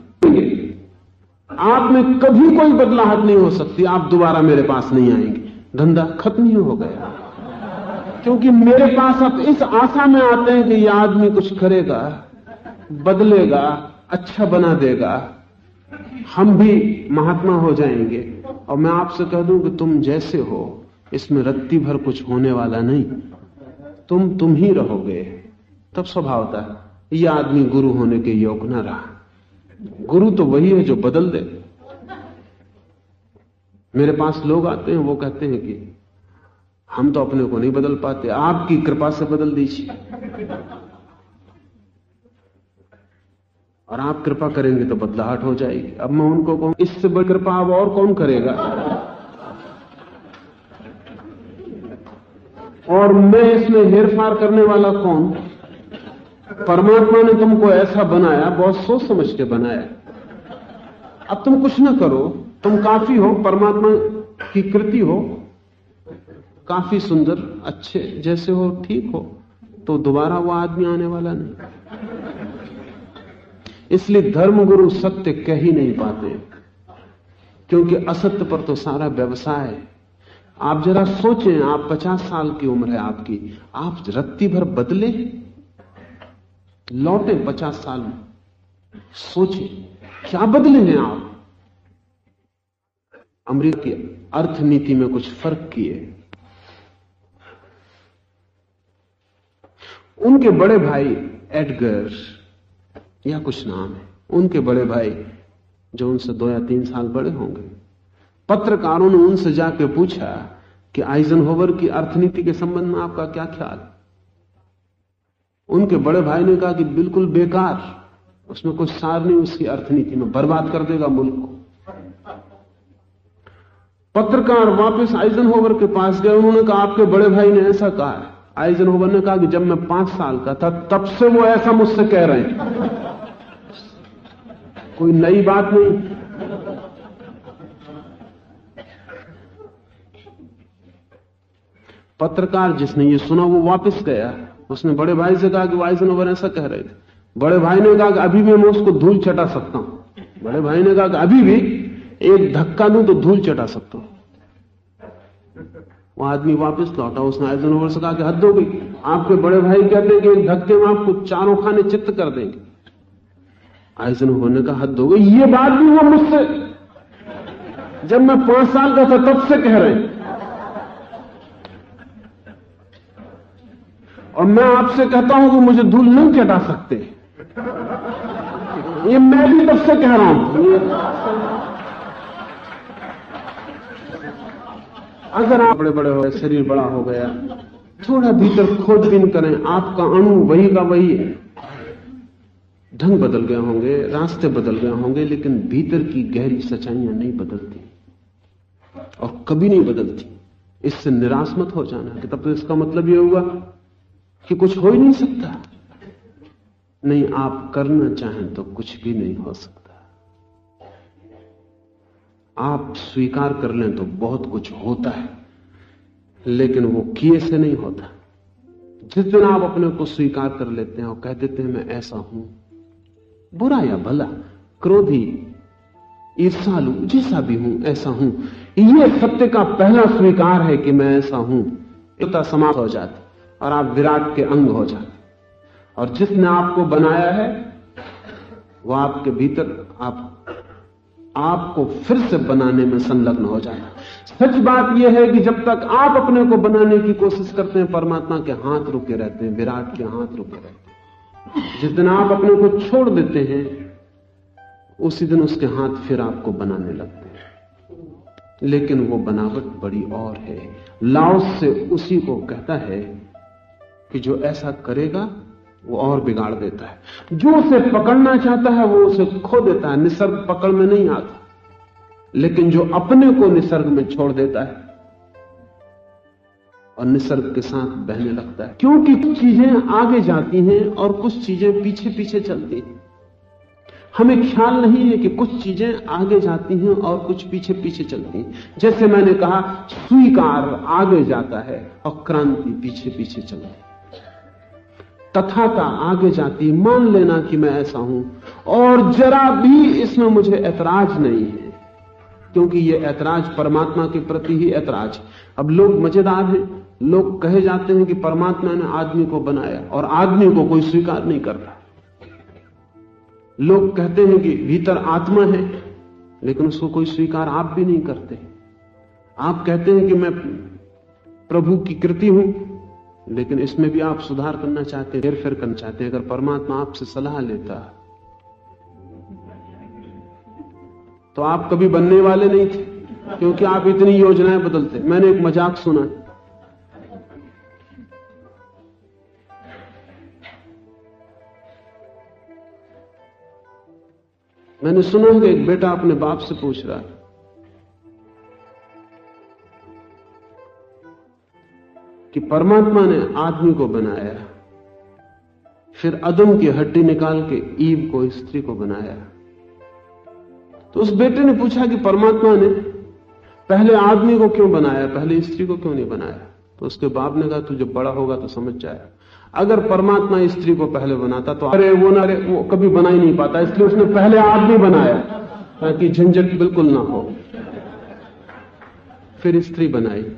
आप में कभी कोई बदलाहट नहीं हो सकती, आप दोबारा मेरे पास नहीं आएँगे। धंधा खत्म ही हो गया। क्योंकि मेरे पास आप इस आशा में आते हैं कि यह आदमी कुछ करेगा, बदलेगा अच्छा बना देगा। हम भी महात्मा हो जाएँगे। और मैं आपसे कह दूँ कि तुम जैसे हो इसमें रत्ती भर कुछ होने वाला नहीं। तुम तुम ही रहोगे। तब स्वभावता ये आदमी गुरु होने के योग न रहा। गुरु तो वही है जो बदल दे। मेरे पास लोग आते हैं, वो कहते हैं कि हम तो अपने को नहीं बदल पाते, आपकी कृपा से बदल दीजिए। और आप कृपा करेंगे तो बदलाहट हो जाएगी। अब मैं उनको कहूँ, इससे बड़ी कृपा अब और कौन करेगा? और मैं इसमें हेरफार करने वाला कौन? परमात्मा ने तुमको ऐसा बनाया, बहुत सोच समझ के बनाया। अब तुम कुछ ना करो, तुम काफ़ी हो, परमात्मा की कृति हो, काफ़ी सुंदर, अच्छे, जैसे हो, ठीक हो तो दोबारा वो आदमी आने वाला नहीं। इसलिए धर्मगुरु सत्य कह ही नहीं पाते, क्योंकि असत्य पर तो सारा व्यवसाय है। आप जरा सोचें, आप पचास साल की उम्र है आपकी। आप रत्ती भर बदले लौटे पचास साल में। सोचिए क्या बदले हैं आप? अमरीका की अर्थनीति में कुछ फ़र्क किए। उनके बड़े भाई एडगर, या कुछ नाम है। उनके बड़े भाई जो उनसे दो या तीन साल बड़े होंगे। पत्रकारों ने उनसे जाके पूछा कि आइजनहोवर की अर्थनीति के संबंध में आपका क्या ख्याल? उनके बड़े भाई ने कहा कि बिल्कुल बेकार। उसमें कुछ सार नहीं, उसकी अर्थनीति में बर्बाद कर देगा मुल्क को। पत्रकार वापस आइजनहोवर के पास गए, उन्होंने कहा, आपके बड़े भाई ने ऐसा कहा है। आइजनहोवर ने कहा कि जब मैं पाँच साल का था, तब से वो ऐसा मुझसे कह रहे हैं। कोई नई बात नहीं। पत्रकार जिसने ये सुना, वो वापस गया। उसने बड़े भाई से कहा कि वो आइजनहोवर ऐसा कह रहे थे। बड़े भाई ने कहा कि अभी भी मैं उसको धूल चटा सकता हूँ। बड़े भाई ने कहा कि अभी भी एक धक्का दूँ तो धूल चटा सकता हूँ। वो आदमी वापस लौटा। उसने आइजनहोवर से कहा कि हद हो गई। आपके बड़े भाई कहते हैं कि एक धक्के में आपको चारों खाने चित्त कर देंगे। आइजनहोवर ने कहा, हद हो गई। ये बात भी वो मुझसे। जब मैं पाँच साल का था तब से कह रहे हैं। और मैं आपसे कहता हूँ कि मुझे धूल नहीं चटा सकते। ये मैं भी तब से कह रहा हूँ। अगर आप बड़े बड़े हो गए शरीर बड़ा हो गया, थोड़ा भीतर खोजबीन करें, आपका अणु वही का वही है। ढंग बदल गए होंगे, रास्ते बदल गए होंगे, लेकिन भीतर की गहरी सच्चाइयाँ नहीं बदलती और कभी नहीं बदलती। इससे निराश मत हो जाना। कि तब तो इसका मतलब यह हुआ कि कुछ हो ही नहीं सकता। नहीं, आप करना चाहें तो कुछ भी नहीं हो सकता। आप स्वीकार कर लें तो बहुत कुछ होता है, लेकिन वो किए से नहीं होता। जिस दिन आप अपने को स्वीकार कर लेते हैं और कह देते हैं, मैं ऐसा हूँ, बुरा या भला, क्रोधी ईर्षालु जैसा भी हूँ, ऐसा हूँ। ये सत्य का पहला स्वीकार है कि मैं ऐसा हूँ। समाप्त हो जाती और आप विराट के अंग हो जाते। और जिसने आपको बनाया है, वो आपके भीतर आप, आपको फिर से बनाने में संलग्न हो जाए। सच बात यह है कि जब तक आप अपने को बनाने की कोशिश करते हैं, परमात्मा के हाथ रुके रहते हैं, विराट के हाथ रुके रहते हैं। जिस दिन आप अपने को छोड़ देते हैं, उसी दिन उसके हाथ फिर आपको बनाने लगते हैं। लेकिन वो बनावट बड़ी और है। लाओस से उसी को कहता है कि जो ऐसा करेगा, वो और बिगाड़ देता है। जो उसे पकड़ना चाहता है, वो उसे खो देता है। निसर्ग पकड़ में नहीं आता। लेकिन जो अपने को निसर्ग में छोड़ देता है, और निसर्ग के साथ बहने लगता है। क्योंकि कुछ चीज़ें आगे जाती हैं और कुछ चीज़ें पीछे पीछे चलती हैं। हमें ख्याल नहीं है कि कुछ चीज़ें आगे जाती हैं और कुछ पीछे पीछे चलती हैं। जैसे मैंने कहा, स्वीकार आगे जाता है और क्रांति पीछे पीछे चलती है। तथाता आगे जाती मान लेना कि मैं ऐसा हूँ। और जरा भी इसमें मुझे ऐतराज नहीं है, क्योंकि यह ऐतराज परमात्मा के प्रति ही ऐतराज अब लोग मज़ेदार हैं, लोग कहे जाते हैं कि परमात्मा ने आदमी को बनाया और आदमी को कोई स्वीकार नहीं करता लोग कहते हैं कि भीतर आत्मा है, लेकिन उसको कोई स्वीकार आप भी नहीं करते। आप कहते हैं कि मैं प्रभु की कृति हूँ लेकिन इसमें भी आप सुधार करना चाहते हैं, हेरफेर करना चाहते हैं, अगर परमात्मा आपसे सलाह लेता तो आप कभी बनने वाले नहीं थे, क्योंकि आप इतनी योजनाएँ बदलते मैंने एक मज़ाक सुना मैंने सुना कि एक बेटा अपने बाप से पूछ रहा है कि परमात्मा ने आदमी को बनाया। फिर अदम की हड्डी निकाल के ईव को, स्त्री को बनाया। तो उस बेटे ने पूछा कि परमात्मा ने पहले आदमी को क्यों बनाया, पहले स्त्री को क्यों नहीं बनाया? तो उसके बाप ने कहा, तू जब बड़ा होगा तो समझ जाएगा। अगर परमात्मा स्त्री को पहले बनाता तो अरे वो ना, अरे वो कभी बना ही नहीं पाता, इसलिए उसने पहले आदमी बनाया, ताकि झंझट बिल्कुल ना हो। फिर स्त्री बनाई।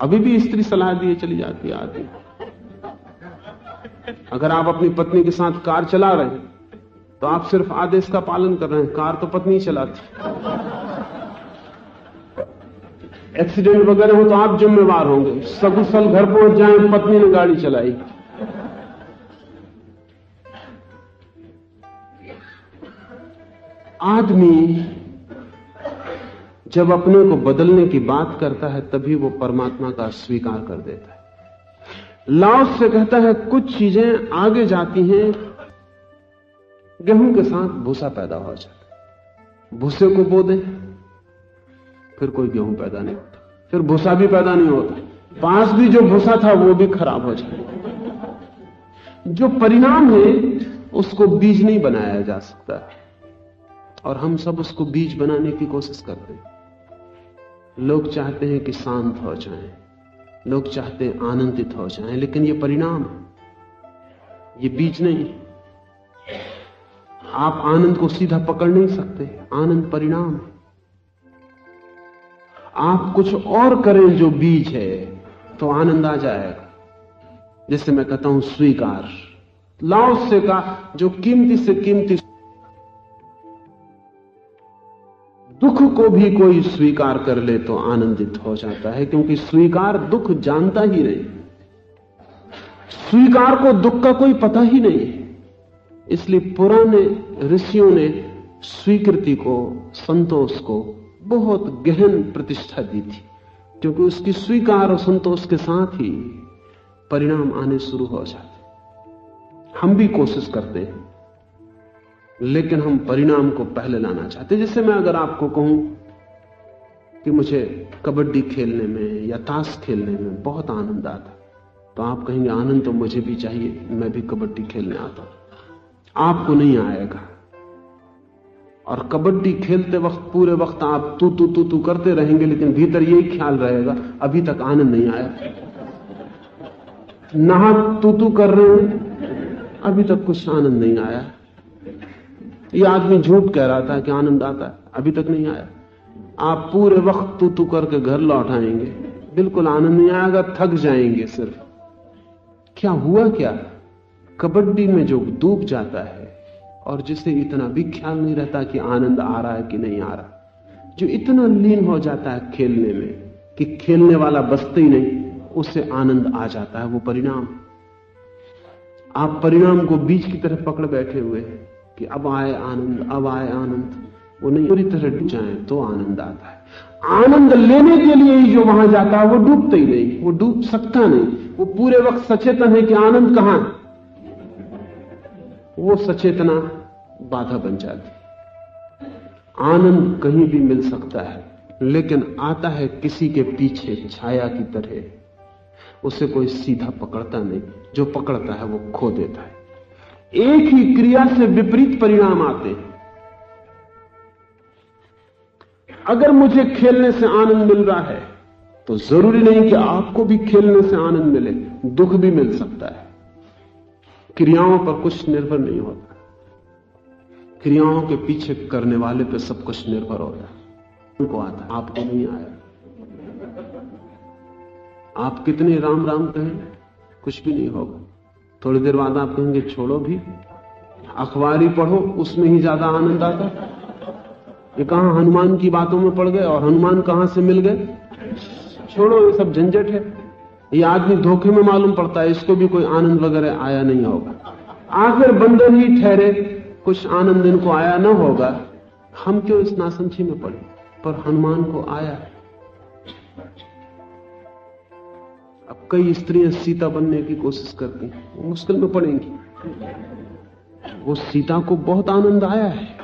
अभी भी स्त्री सलाह दिए चली जाती है आदमी अगर आप अपनी पत्नी के साथ कार चला रहे हैं तो आप सिर्फ़ आदेश का पालन कर रहे हैं, कार तो पत्नी चलाती एक्सीडेंट वगैरह हो तो आप जिम्मेवार होंगे। सकुशल घर पहुँच जाए, पत्नी ने गाड़ी चलाई। आदमी जब अपने को बदलने की बात करता है, तभी वो परमात्मा का स्वीकार कर देता है। लाओस से कहता है, कुछ चीज़ें आगे जाती हैं, गेहूँ के साथ भूसा पैदा हो जाता भूसे को बो दें, फिर कोई गेहूँ पैदा नहीं होता। फिर भूसा भी पैदा नहीं होता। पास भी जो भूसा था, वो भी खराब हो जाता जो परिणाम है, उसको बीज नहीं बनाया जा सकता। और हम सब उसको बीज बनाने की कोशिश करते हैं। लोग चाहते हैं कि शांत हो जाएँ, लोग चाहते हैं आनंदित हो जाएँ, लेकिन ये परिणाम ये बीज नहीं आप आनंद को सीधा पकड़ नहीं सकते आनंद परिणाम आप कुछ और करें जो बीज है तो आनंद आ जाएगा। जैसे मैं कहता हूँ स्वीकार। लाओ से का जो कीमती से कीमती दुख को भी कोई स्वीकार कर ले तो आनंदित हो जाता है, क्योंकि स्वीकार दुख जानता ही नहीं। स्वीकार को दुख का कोई पता ही नहीं। इसलिए पुराने ऋषियों ने स्वीकृति को, संतोष को बहुत गहन प्रतिष्ठा दी थी, क्योंकि उसकी स्वीकार और संतोष के साथ ही परिणाम आने शुरू हो जाते। हम भी कोशिश करते हैं। लेकिन हम परिणाम को पहले लाना चाहते जैसे मैं अगर आपको कहूँ कि मुझे कबड्डी खेलने में या ताश खेलने में बहुत आनंद आता तो आप कहेंगे, आनंद तो मुझे भी चाहिए, मैं भी कबड्डी खेलने आता हूँ। आपको नहीं आएगा। और कबड्डी खेलते वक्त, पूरे वक्त आप तू तू तू तू करते रहेंगे, लेकिन भीतर यही ख्याल रहेगा, अभी तक आनंद नहीं आया। नहा तू तू कर रहे हैं, अभी तक कुछ आनंद नहीं आया। ये आदमी झूठ कह रहा था कि आनंद आता है, अभी तक नहीं आया। आप पूरे वक्त तू तू करके घर लौट आएँगे। बिल्कुल आनंद नहीं आएगा, थक जाएँगे सिर्फ़। क्या हुआ क्या? कबड्डी में जो डूब जाता है, और जिसे इतना भी ख्याल नहीं रहता कि आनंद आ रहा है कि नहीं आ रहा, जो इतना लीन हो जाता है खेलने में कि खेलने वाला बसते ही नहीं, उससे आनंद आ जाता है वो परिणाम। आप परिणाम को बीच की तरफ़ पकड़ बैठे हुए हैं। कि अब आए आनंद, अब आए आनंद। वो नहीं, पूरी तरह डूब जाए तो आनंद आता है। आनंद लेने के लिए ही जो वहाँ जाता है, वो डूबते ही नहीं, वो डूब सकता नहीं। वो पूरे वक्त सचेतन है कि आनंद कहाँ वो सचेतना बाधा बन जाती आनंद कहीं भी मिल सकता है, लेकिन आता है किसी के पीछे छाया की तरह। उसे कोई सीधा पकड़ता नहीं। जो पकड़ता है, वो खो देता है। एक ही क्रिया से विपरीत परिणाम आते हैं। अगर मुझे खेलने से आनंद मिल रहा है तो ज़रूरी नहीं कि आपको भी खेलने से आनंद मिले, दुख भी मिल सकता है। क्रियाओं पर कुछ निर्भर नहीं होता। क्रियाओं के पीछे करने वाले पे सब कुछ निर्भर होता है उनको आता आपको नहीं आया आप कितने राम राम कहें, कुछ भी नहीं होगा। थोड़ी देर बाद आप कहेंगे, छोड़ो भी। अखबारी पढ़ो, उसमें ही ज़्यादा आनंद आता। ये कहा हनुमान की बातों में पड़ गए और हनुमान कहाँ से मिल गए? छोड़ो, ये सब झंझट है। ये आदमी धोखे में मालूम पड़ता है, इसको भी कोई आनंद वगैरह आया नहीं होगा। आखिर बंधन ही ठहरे, कुछ आनंद इनको आया ना होगा। हम क्यों इस नासमझी में पड़े? पर हनुमान को आया। है अब कई स्त्रियाँ सीता बनने की कोशिश करती वो मुश्किल में पड़ेंगी। वो सीता को बहुत आनंद आया है।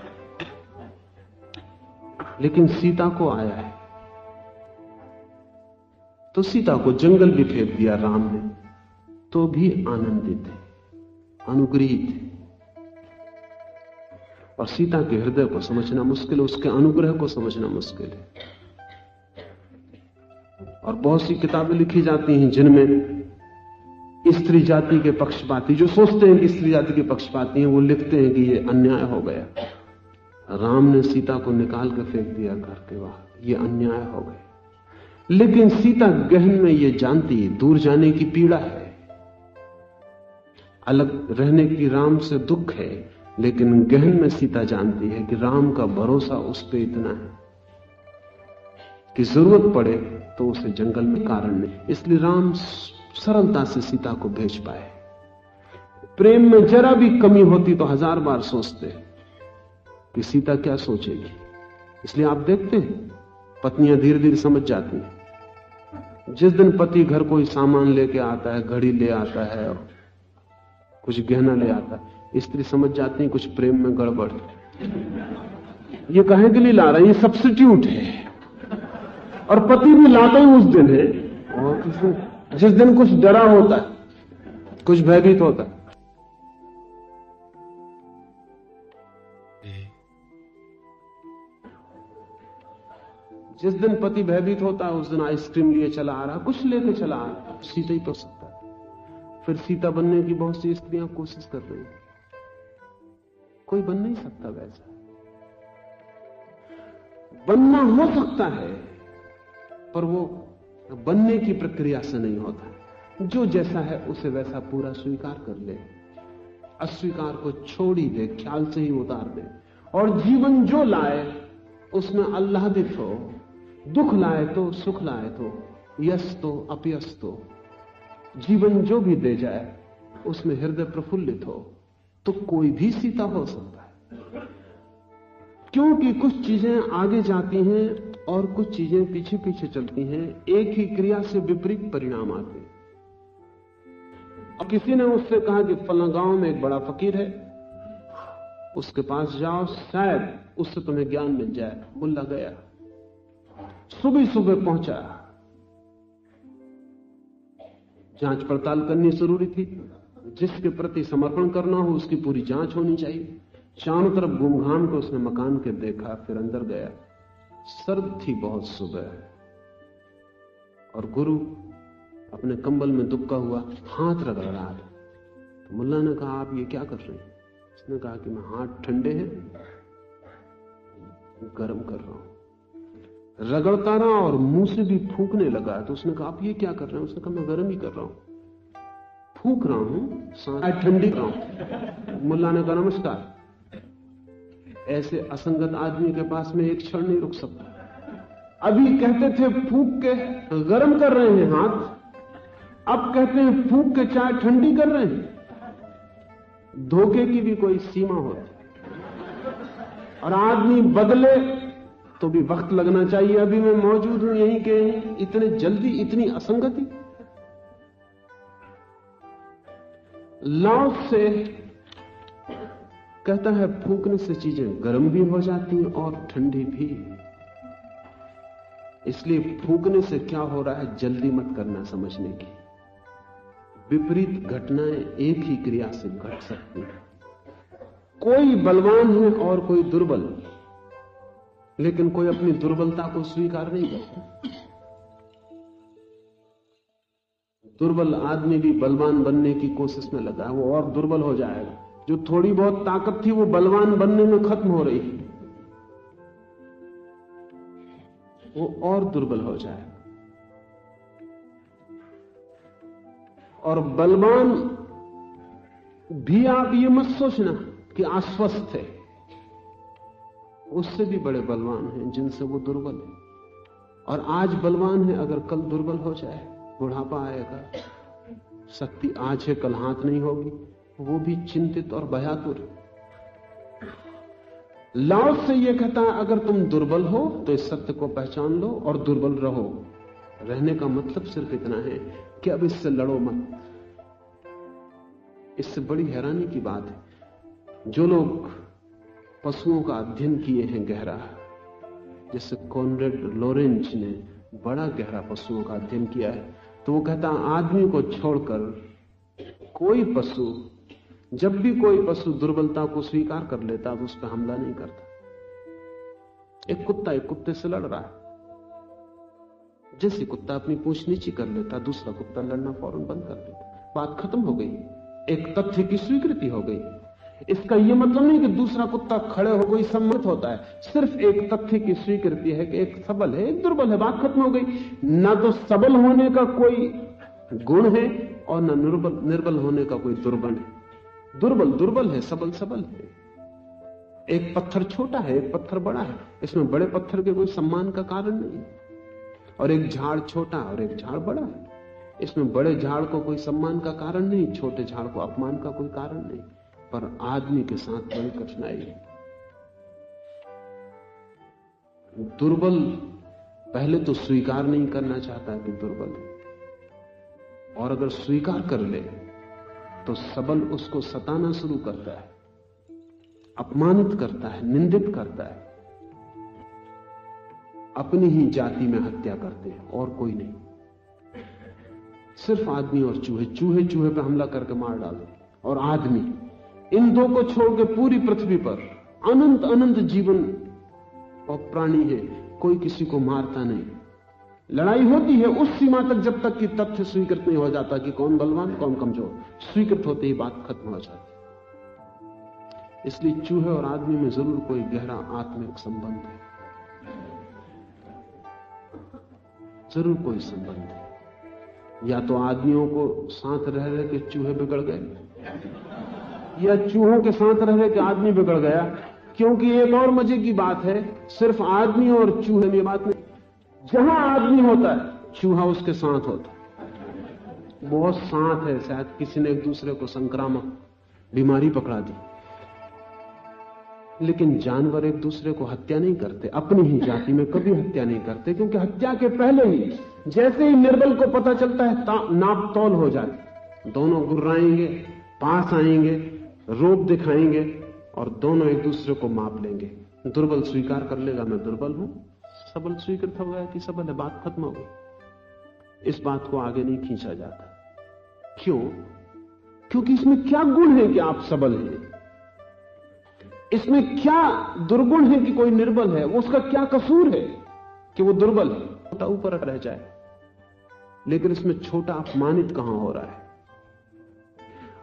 लेकिन सीता को आया है। तो सीता को जंगल भी फेंक दिया राम ने। तो भी आनंदित है, अनुग्रहित है। और सीता के हृदय को समझना मुश्किल है उसके अनुग्रह को समझना मुश्किल है। और बहुत सी किताबें लिखी जाती हैं जिनमें स्त्री जाति के पक्षपाती जो सोचते हैं कि स्त्री जाति के पक्षपाती हैं, वो लिखते हैं कि ये अन्याय हो गया। राम ने सीता को निकाल कर फेंक दिया घर के बाहर। ये अन्याय हो गया। लेकिन सीता गहन में ये जानती है दूर जाने की पीड़ा है। अलग रहने की राम से दुख है, लेकिन गहन में सीता जानती है कि राम का भरोसा उस पर इतना है। कि ज़रूरत पड़े तो उसे जंगल में कारण नहीं इसलिए राम सरलता से सीता को भेज पाए। प्रेम में जरा भी कमी होती तो हज़ार बार सोचते कि सीता क्या सोचेगी। इसलिए आप देखते हैं, पत्नियाँ धीरे धीरे समझ जाती हैं। जिस दिन पति घर कोई सामान लेके आता है, घड़ी ले आता है, और कुछ गहना ले आता है, स्त्री समझ जाती है कुछ प्रेम में गड़बड़। ये कहे के लिए ला रहा है ये सब्सिट्यूट है। और पति भी लाते ही उस दिन। है और जिस दिन कुछ डरा होता है, कुछ भयभीत होता है। जिस दिन पति भयभीत होता है, उस दिन आइसक्रीम लिए चला आ रहा, कुछ लेके चला आ रहा। सीता ही तो सकता है। फिर सीता बनने की बहुत सी स्त्रियाँ कोशिश कर रही कोई बन नहीं सकता वैसा। बनना हो सकता है पर वो बनने की प्रक्रिया से नहीं होता। जो जैसा है, उसे वैसा पूरा स्वीकार कर ले। अस्वीकार को छोड़ ही दे, ख्याल से ही उतार दे। और जीवन जो लाए, उसमें अल्लादित हो दुख लाए तो सुख लाए तो यश तो अपयस तो। जीवन जो भी दे जाए, उसमें हृदय प्रफुल्लित हो तो कोई भी सीता हो सकता है। क्योंकि कुछ चीज़ें आगे जाती हैं और कुछ चीज़ें पीछे पीछे चलती हैं, एक ही क्रिया से विपरीत परिणाम आते हैं। और किसी ने उससे कहा कि फला गाँव में एक बड़ा फकीर है। उसके पास जाओ, शायद उससे तुम्हें ज्ञान मिल जाए। मुल्ला गया। सुबह सुबह पहुँचा। जाँच पड़ताल करनी ज़रूरी थी। जिसके प्रति समर्पण करना हो, उसकी पूरी जाँच होनी चाहिए। चारों तरफ़ घूमघाम के उसने मकान के देखा, फिर अंदर गया। सर्द थी बहुत सुबह। और गुरु अपने कंबल में दुबका हुआ, हाथ रगड़ रहा था। तो मुल्ला ने कहा, आप ये क्या कर रहे हैं? उसने कहा कि, मैं हाथ ठंडे हैं, गर्म कर रहा हूँ। रगड़ता रहा और मुँह से भी फूकने लगा। तो उसने कहा, आप ये क्या कर रहे हैं? उसने कहा, मैं गर्म ही कर रहा हूँ। फूक रहा हूँ ठंडी कर रहा हूँ। मुल्ला ने कहा, नमस्कार। ऐसे असंगत आदमी के पास में एक क्षण नहीं रुक सकता। अभी कहते थे, फूक के गर्म कर रहे हैं हाथ। अब कहते हैं, फूक के चाय ठंडी कर रहे हैं। धोखे की भी कोई सीमा होती। और आदमी बदले तो भी वक्त लगना चाहिए। अभी मैं मौजूद हूँ यहीं के इतने जल्दी, इतनी असंगति। लाओ से कहता है, फूकने से चीज़ें गर्म भी हो जाती हैं और ठंडी भी इसलिए फूकने से क्या हो रहा है जल्दी मत करना समझने की। विपरीत घटनाएँ एक ही क्रिया से घट सकती हैं। कोई बलवान है और कोई दुर्बल, लेकिन कोई अपनी दुर्बलता को स्वीकार नहीं करता। दुर्बल आदमी भी बलवान बनने की कोशिश में लगा है, वो और दुर्बल हो जाएगा। जो थोड़ी बहुत ताकत थी, वो बलवान बनने में खत्म हो रही है। वो और दुर्बल हो जाए और बलवान भी आप ये मत सोचना कि आश्वस्त है। उससे भी बड़े बलवान हैं जिनसे वो दुर्बल है। और आज बलवान है, अगर कल दुर्बल हो जाए, बुढ़ापा आएगा, शक्ति आज है, कल हाथ नहीं होगी। वो भी चिंतित और भयातुर लाओ से यह कहता है, अगर तुम दुर्बल हो तो इस सत्य को पहचान लो और दुर्बल रहो। रहने का मतलब सिर्फ़ इतना है कि अब इससे लड़ो मत। इससे बड़ी हैरानी की बात है। जो लोग पशुओं का अध्ययन किए हैं गहरा, जैसे कॉनरेड लोरेंज ने बड़ा गहरा पशुओं का अध्ययन किया है तो वो कहता आदमी को छोड़कर कोई पशु जब भी कोई पशु दुर्बलता को स्वीकार कर लेता तो उस पर हमला नहीं करता। एक कुत्ता एक कुत्ते से लड़ रहा है। जैसे कुत्ता अपनी पूछ नीची कर लेता, दूसरा कुत्ता लड़ना फ़ौरन बंद कर देता। बात खत्म हो गई। एक तथ्य की स्वीकृति हो गई। इसका यह मतलब नहीं कि दूसरा कुत्ता खड़े हो गई सम्मत होता है। सिर्फ़ एक तथ्य की स्वीकृति है कि एक सबल है, एक दुर्बल है। बात खत्म हो गई। ना तो सबल होने का कोई गुण है और ना निर्बल निर्बल होने का कोई दुर्बल है। दुर्बल दुर्बल है, सबल सबल है। एक पत्थर छोटा है, एक पत्थर बड़ा है। इसमें बड़े पत्थर के कोई सम्मान का कारण नहीं। और एक झाड़ छोटा और एक झाड़ बड़ा है। इसमें बड़े झाड़ को कोई सम्मान का कारण नहीं, छोटे झाड़ को अपमान का कोई कारण नहीं। पर आदमी के साथ बड़ी कठिनाई है। दुर्बल, पहले तो स्वीकार नहीं करना चाहता कि दुर्बल और अगर स्वीकार कर ले तो सबल उसको सताना शुरू करता है, अपमानित करता है, निंदित करता है। अपनी ही जाति में हत्या करते हैं, और कोई नहीं। सिर्फ़ आदमी और चूहे चूहे चूहे पे हमला करके मार डालो। और आदमी, इन दो को छोड़ के पूरी पृथ्वी पर अनंत अनंत जीवन और प्राणी है, कोई किसी को मारता नहीं। लड़ाई होती है उस सीमा तक जब तक कि तथ्य स्वीकृत नहीं हो जाता कि कौन बलवान, कौन कमज़ोर। स्वीकृत होते ही बात खत्म हो जाती इसलिए चूहे और आदमी में ज़रूर कोई गहरा आत्मिक संबंध है। ज़रूर कोई संबंध है। या तो आदमियों को साथ रह रहे के चूहे बिगड़ गए, या चूहों के साथ रह रहे के आदमी बिगड़ गया। क्योंकि एक और मज़े की बात है, सिर्फ़ आदमी और चूहे में बात नहीं। जहाँ आदमी होता है। चूहा उसके साथ होता है। बहुत साथ है, शायद किसी ने एक दूसरे को संक्रामक बीमारी पकड़ा दी। लेकिन जानवर एक दूसरे को हत्या नहीं करते, अपनी ही जाति में कभी हत्या नहीं करते, क्योंकि हत्या के पहले ही, जैसे ही निर्बल को पता चलता है नाप तौल हो जाती दोनों गुर्राएँगे, पास आएँगे, रूप दिखाएँगे और दोनों एक दूसरे को माप लेंगे। दुर्बल स्वीकार कर लेगा, मैं दुर्बल हूँ। सबल स्वीकृत हो गया कि सबल है बात खत्म हो गई। इस बात को आगे नहीं खींचा जाता। क्यों? क्योंकि इसमें क्या गुण है कि आप सबल हैं? इसमें क्या दुर्गुण है कि कोई निर्बल है? उसका क्या कसूर है कि वो दुर्बल है? छोटा ऊपर रह जाए। लेकिन इसमें छोटा अपमानित कहाँ हो रहा है?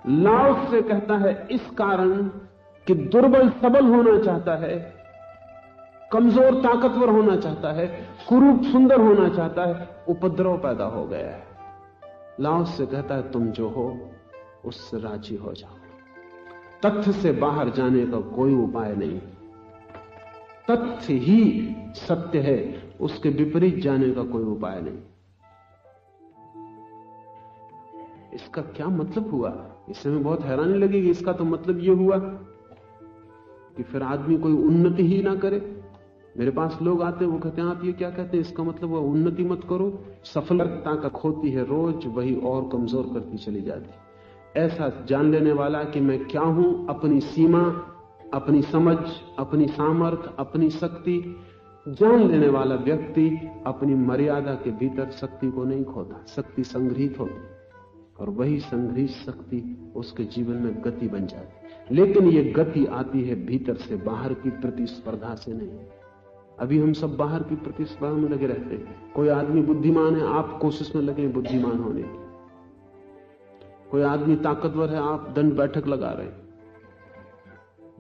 लाओस से कहता है, इस कारण कि दुर्बल सबल होना चाहता है कमज़ोर, ताकतवर होना चाहता है, कुरूप, सुंदर होना चाहता है, उपद्रव पैदा हो गया है। लाओस से कहता है, तुम जो हो, उससे राज़ी हो जाओ। तथ्य से बाहर जाने का कोई उपाय नहीं। तथ्य ही सत्य है, उसके विपरीत जाने का कोई उपाय नहीं। इसका क्या मतलब हुआ? इससे में बहुत हैरानी लगेगी। इसका तो मतलब यह हुआ कि फिर आदमी कोई उन्नति ही ना करे। मेरे पास लोग आते हैं, वो कहते हैं, आप ये क्या कहते हैं? इसका मतलब वो उन्नति मत करो। सफलता का खोती है रोज, वही और कमज़ोर करती चली जाती ऐसा जान लेने वाला कि मैं क्या हूँ? अपनी सीमा, अपनी समझ, अपनी सामर्थ, अपनी शक्ति, जान लेने वाला व्यक्ति अपनी मर्यादा के भीतर शक्ति को नहीं खोता। शक्ति संग्रहित होती और वही संग्रहित शक्ति उसके जीवन में गति बन जाती लेकिन ये गति आती है भीतर से, बाहर की प्रतिस्पर्धा से नहीं। अभी हम सब बाहर की प्रतिस्पर्धा में लगे रहते हैं। कोई आदमी बुद्धिमान है, आप कोशिश में लगे बुद्धिमान होने की। कोई आदमी ताकतवर है, आप दंड बैठक लगा रहे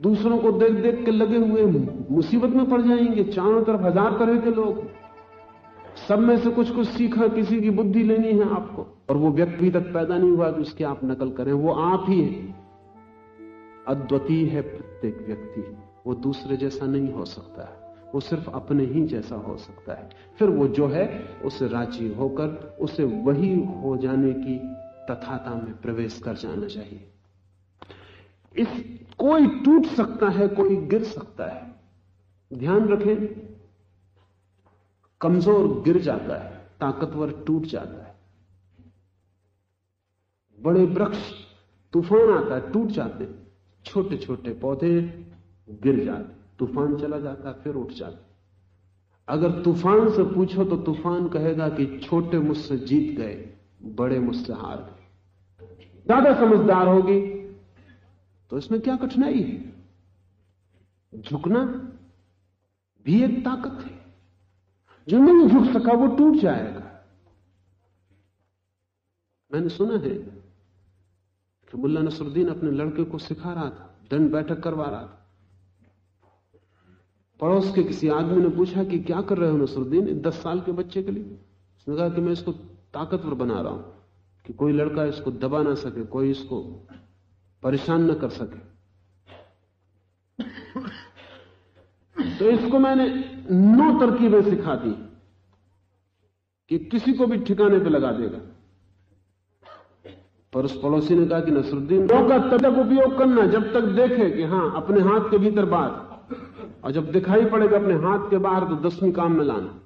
दूसरों को देख देख के लगे हुए मुसीबत में पड़ जाएँगे। चारों तरफ़ हज़ार तरह के लोग। सब में से कुछ कुछ सीखा, किसी की बुद्धि लेनी है आपको। और वो व्यक्ति तक पैदा नहीं हुआ कि उसकी आप नकल करें। वो आप ही है। अद्वितीय है प्रत्येक व्यक्ति। वो दूसरे जैसा नहीं हो सकता है। वो सिर्फ़ अपने ही जैसा हो सकता है। फिर वो जो है, उसे राज़ी होकर उसे वही हो जाने की तथाता में प्रवेश कर जाना चाहिए। इस, कोई टूट सकता है, कोई गिर सकता है। ध्यान रखें, कमज़ोर गिर जाता है, ताकतवर टूट जाता है। बड़े वृक्ष, तूफ़ान आता है, टूट जाते छोटे छोटे पौधे गिर जाते तूफ़ान चला जाता, फिर उठ जाता अगर तूफ़ान से पूछो तो तूफ़ान कहेगा कि छोटे मुझसे जीत गए, बड़े मुझसे हार गए। ज़्यादा समझदार होगी तो इसमें क्या कठिनाई है? झुकना भी एक ताकत है। जो नहीं झुक सका, वो टूट जाएगा। मैंने सुना है कि मुल्ला नसरुद्दीन अपने लड़के को सिखा रहा था, दंड बैठक करवा रहा था। पड़ोस के किसी आदमी ने पूछा कि क्या कर रहे हो नसरुद्दीन दस साल के बच्चे के लिए? उसने कहा कि मैं इसको ताकतवर बना रहा हूँ कि कोई लड़का इसको दबा ना सके, कोई इसको परेशान ना कर सके। तो इसको मैंने नौ तरकीबें सिखा दी कि किसी को भी ठिकाने पे लगा देगा। पर उस पड़ोसी ने कहा कि नसरुद्दीन का तब तक उपयोग करना जब तक देखे कि हाँ, अपने हाथ के भीतर बात। और जब दिखाई पड़ेगा अपने हाथ के बाहर तो दसवीं काम में लाना।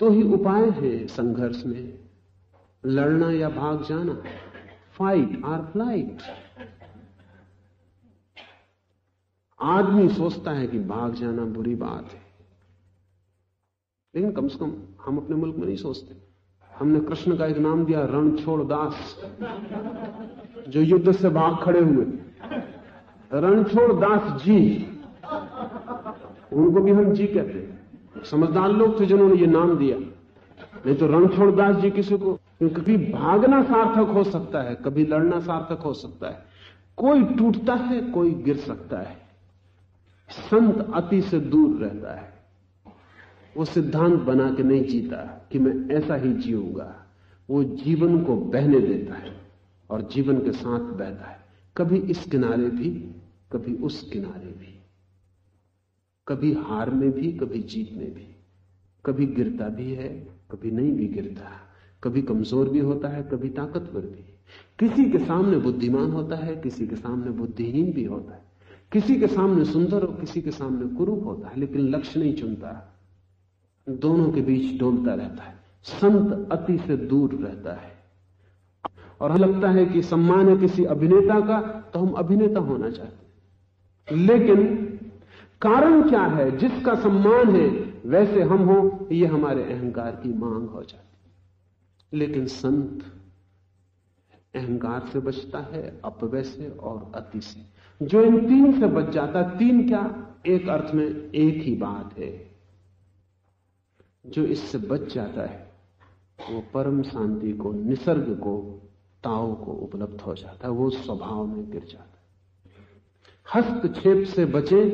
दो ही उपाय हैं संघर्ष में। लड़ना या भाग जाना। फाइट आर फ़्लाइट आदमी सोचता है कि भाग जाना बुरी बात है। लेकिन कम से कम हम अपने मुल्क में नहीं सोचते। हमने कृष्ण का एक नाम दिया रण छोड़ दास, जो युद्ध से भाग खड़े हुए। रणछोड़ दास जी, उनको भी हम जी कहते समझदार लोग थे जिन्होंने ये नाम दिया। नहीं तो रणछोड़ दास जी किसी को, कभी भागना सार्थक हो सकता है, कभी लड़ना सार्थक हो सकता है। कोई टूटता है, कोई गिर सकता है। संत अति से दूर रहता है। वो सिद्धांत बना के नहीं जीता कि मैं ऐसा ही जीऊँगा। वो जीवन को बहने देता है और जीवन के साथ बहता है। कभी इस किनारे भी, कभी उस किनारे भी। कभी हार में भी, कभी जीत में भी। कभी गिरता भी है, कभी नहीं भी गिरता। कभी कमज़ोर भी होता है, कभी ताकतवर भी। किसी के सामने बुद्धिमान होता है, किसी के सामने बुद्धिहीन भी होता है। किसी के सामने सुंदर और किसी के सामने कुरूप होता है, लेकिन लक्ष्य नहीं चुनता। दोनों के बीच डोलता रहता है। संत अति से दूर रहता है। और हमें लगता है कि सम्मान है किसी अभिनेता का तो हम अभिनेता होना चाहते हैं। लेकिन कारण क्या है? जिसका सम्मान है, वैसे हम हो, ये हमारे अहंकार की मांग हो जाती लेकिन संत अहंकार से बचता है अपव्य से और अति से। जो इन तीन से बच जाता, तीन क्या? एक अर्थ में एक ही बात है। जो इससे बच जाता है, वो परम शांति को, निसर्ग को, ताओ को उपलब्ध हो जाता है, वो स्वभाव में गिर जाता है। हस्तक्षेप से बचे,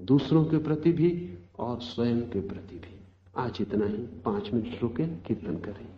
दूसरों के प्रति भी और स्वयं के प्रति भी। आज इतना ही, पाँच मिनट रुके, कीर्तन करें।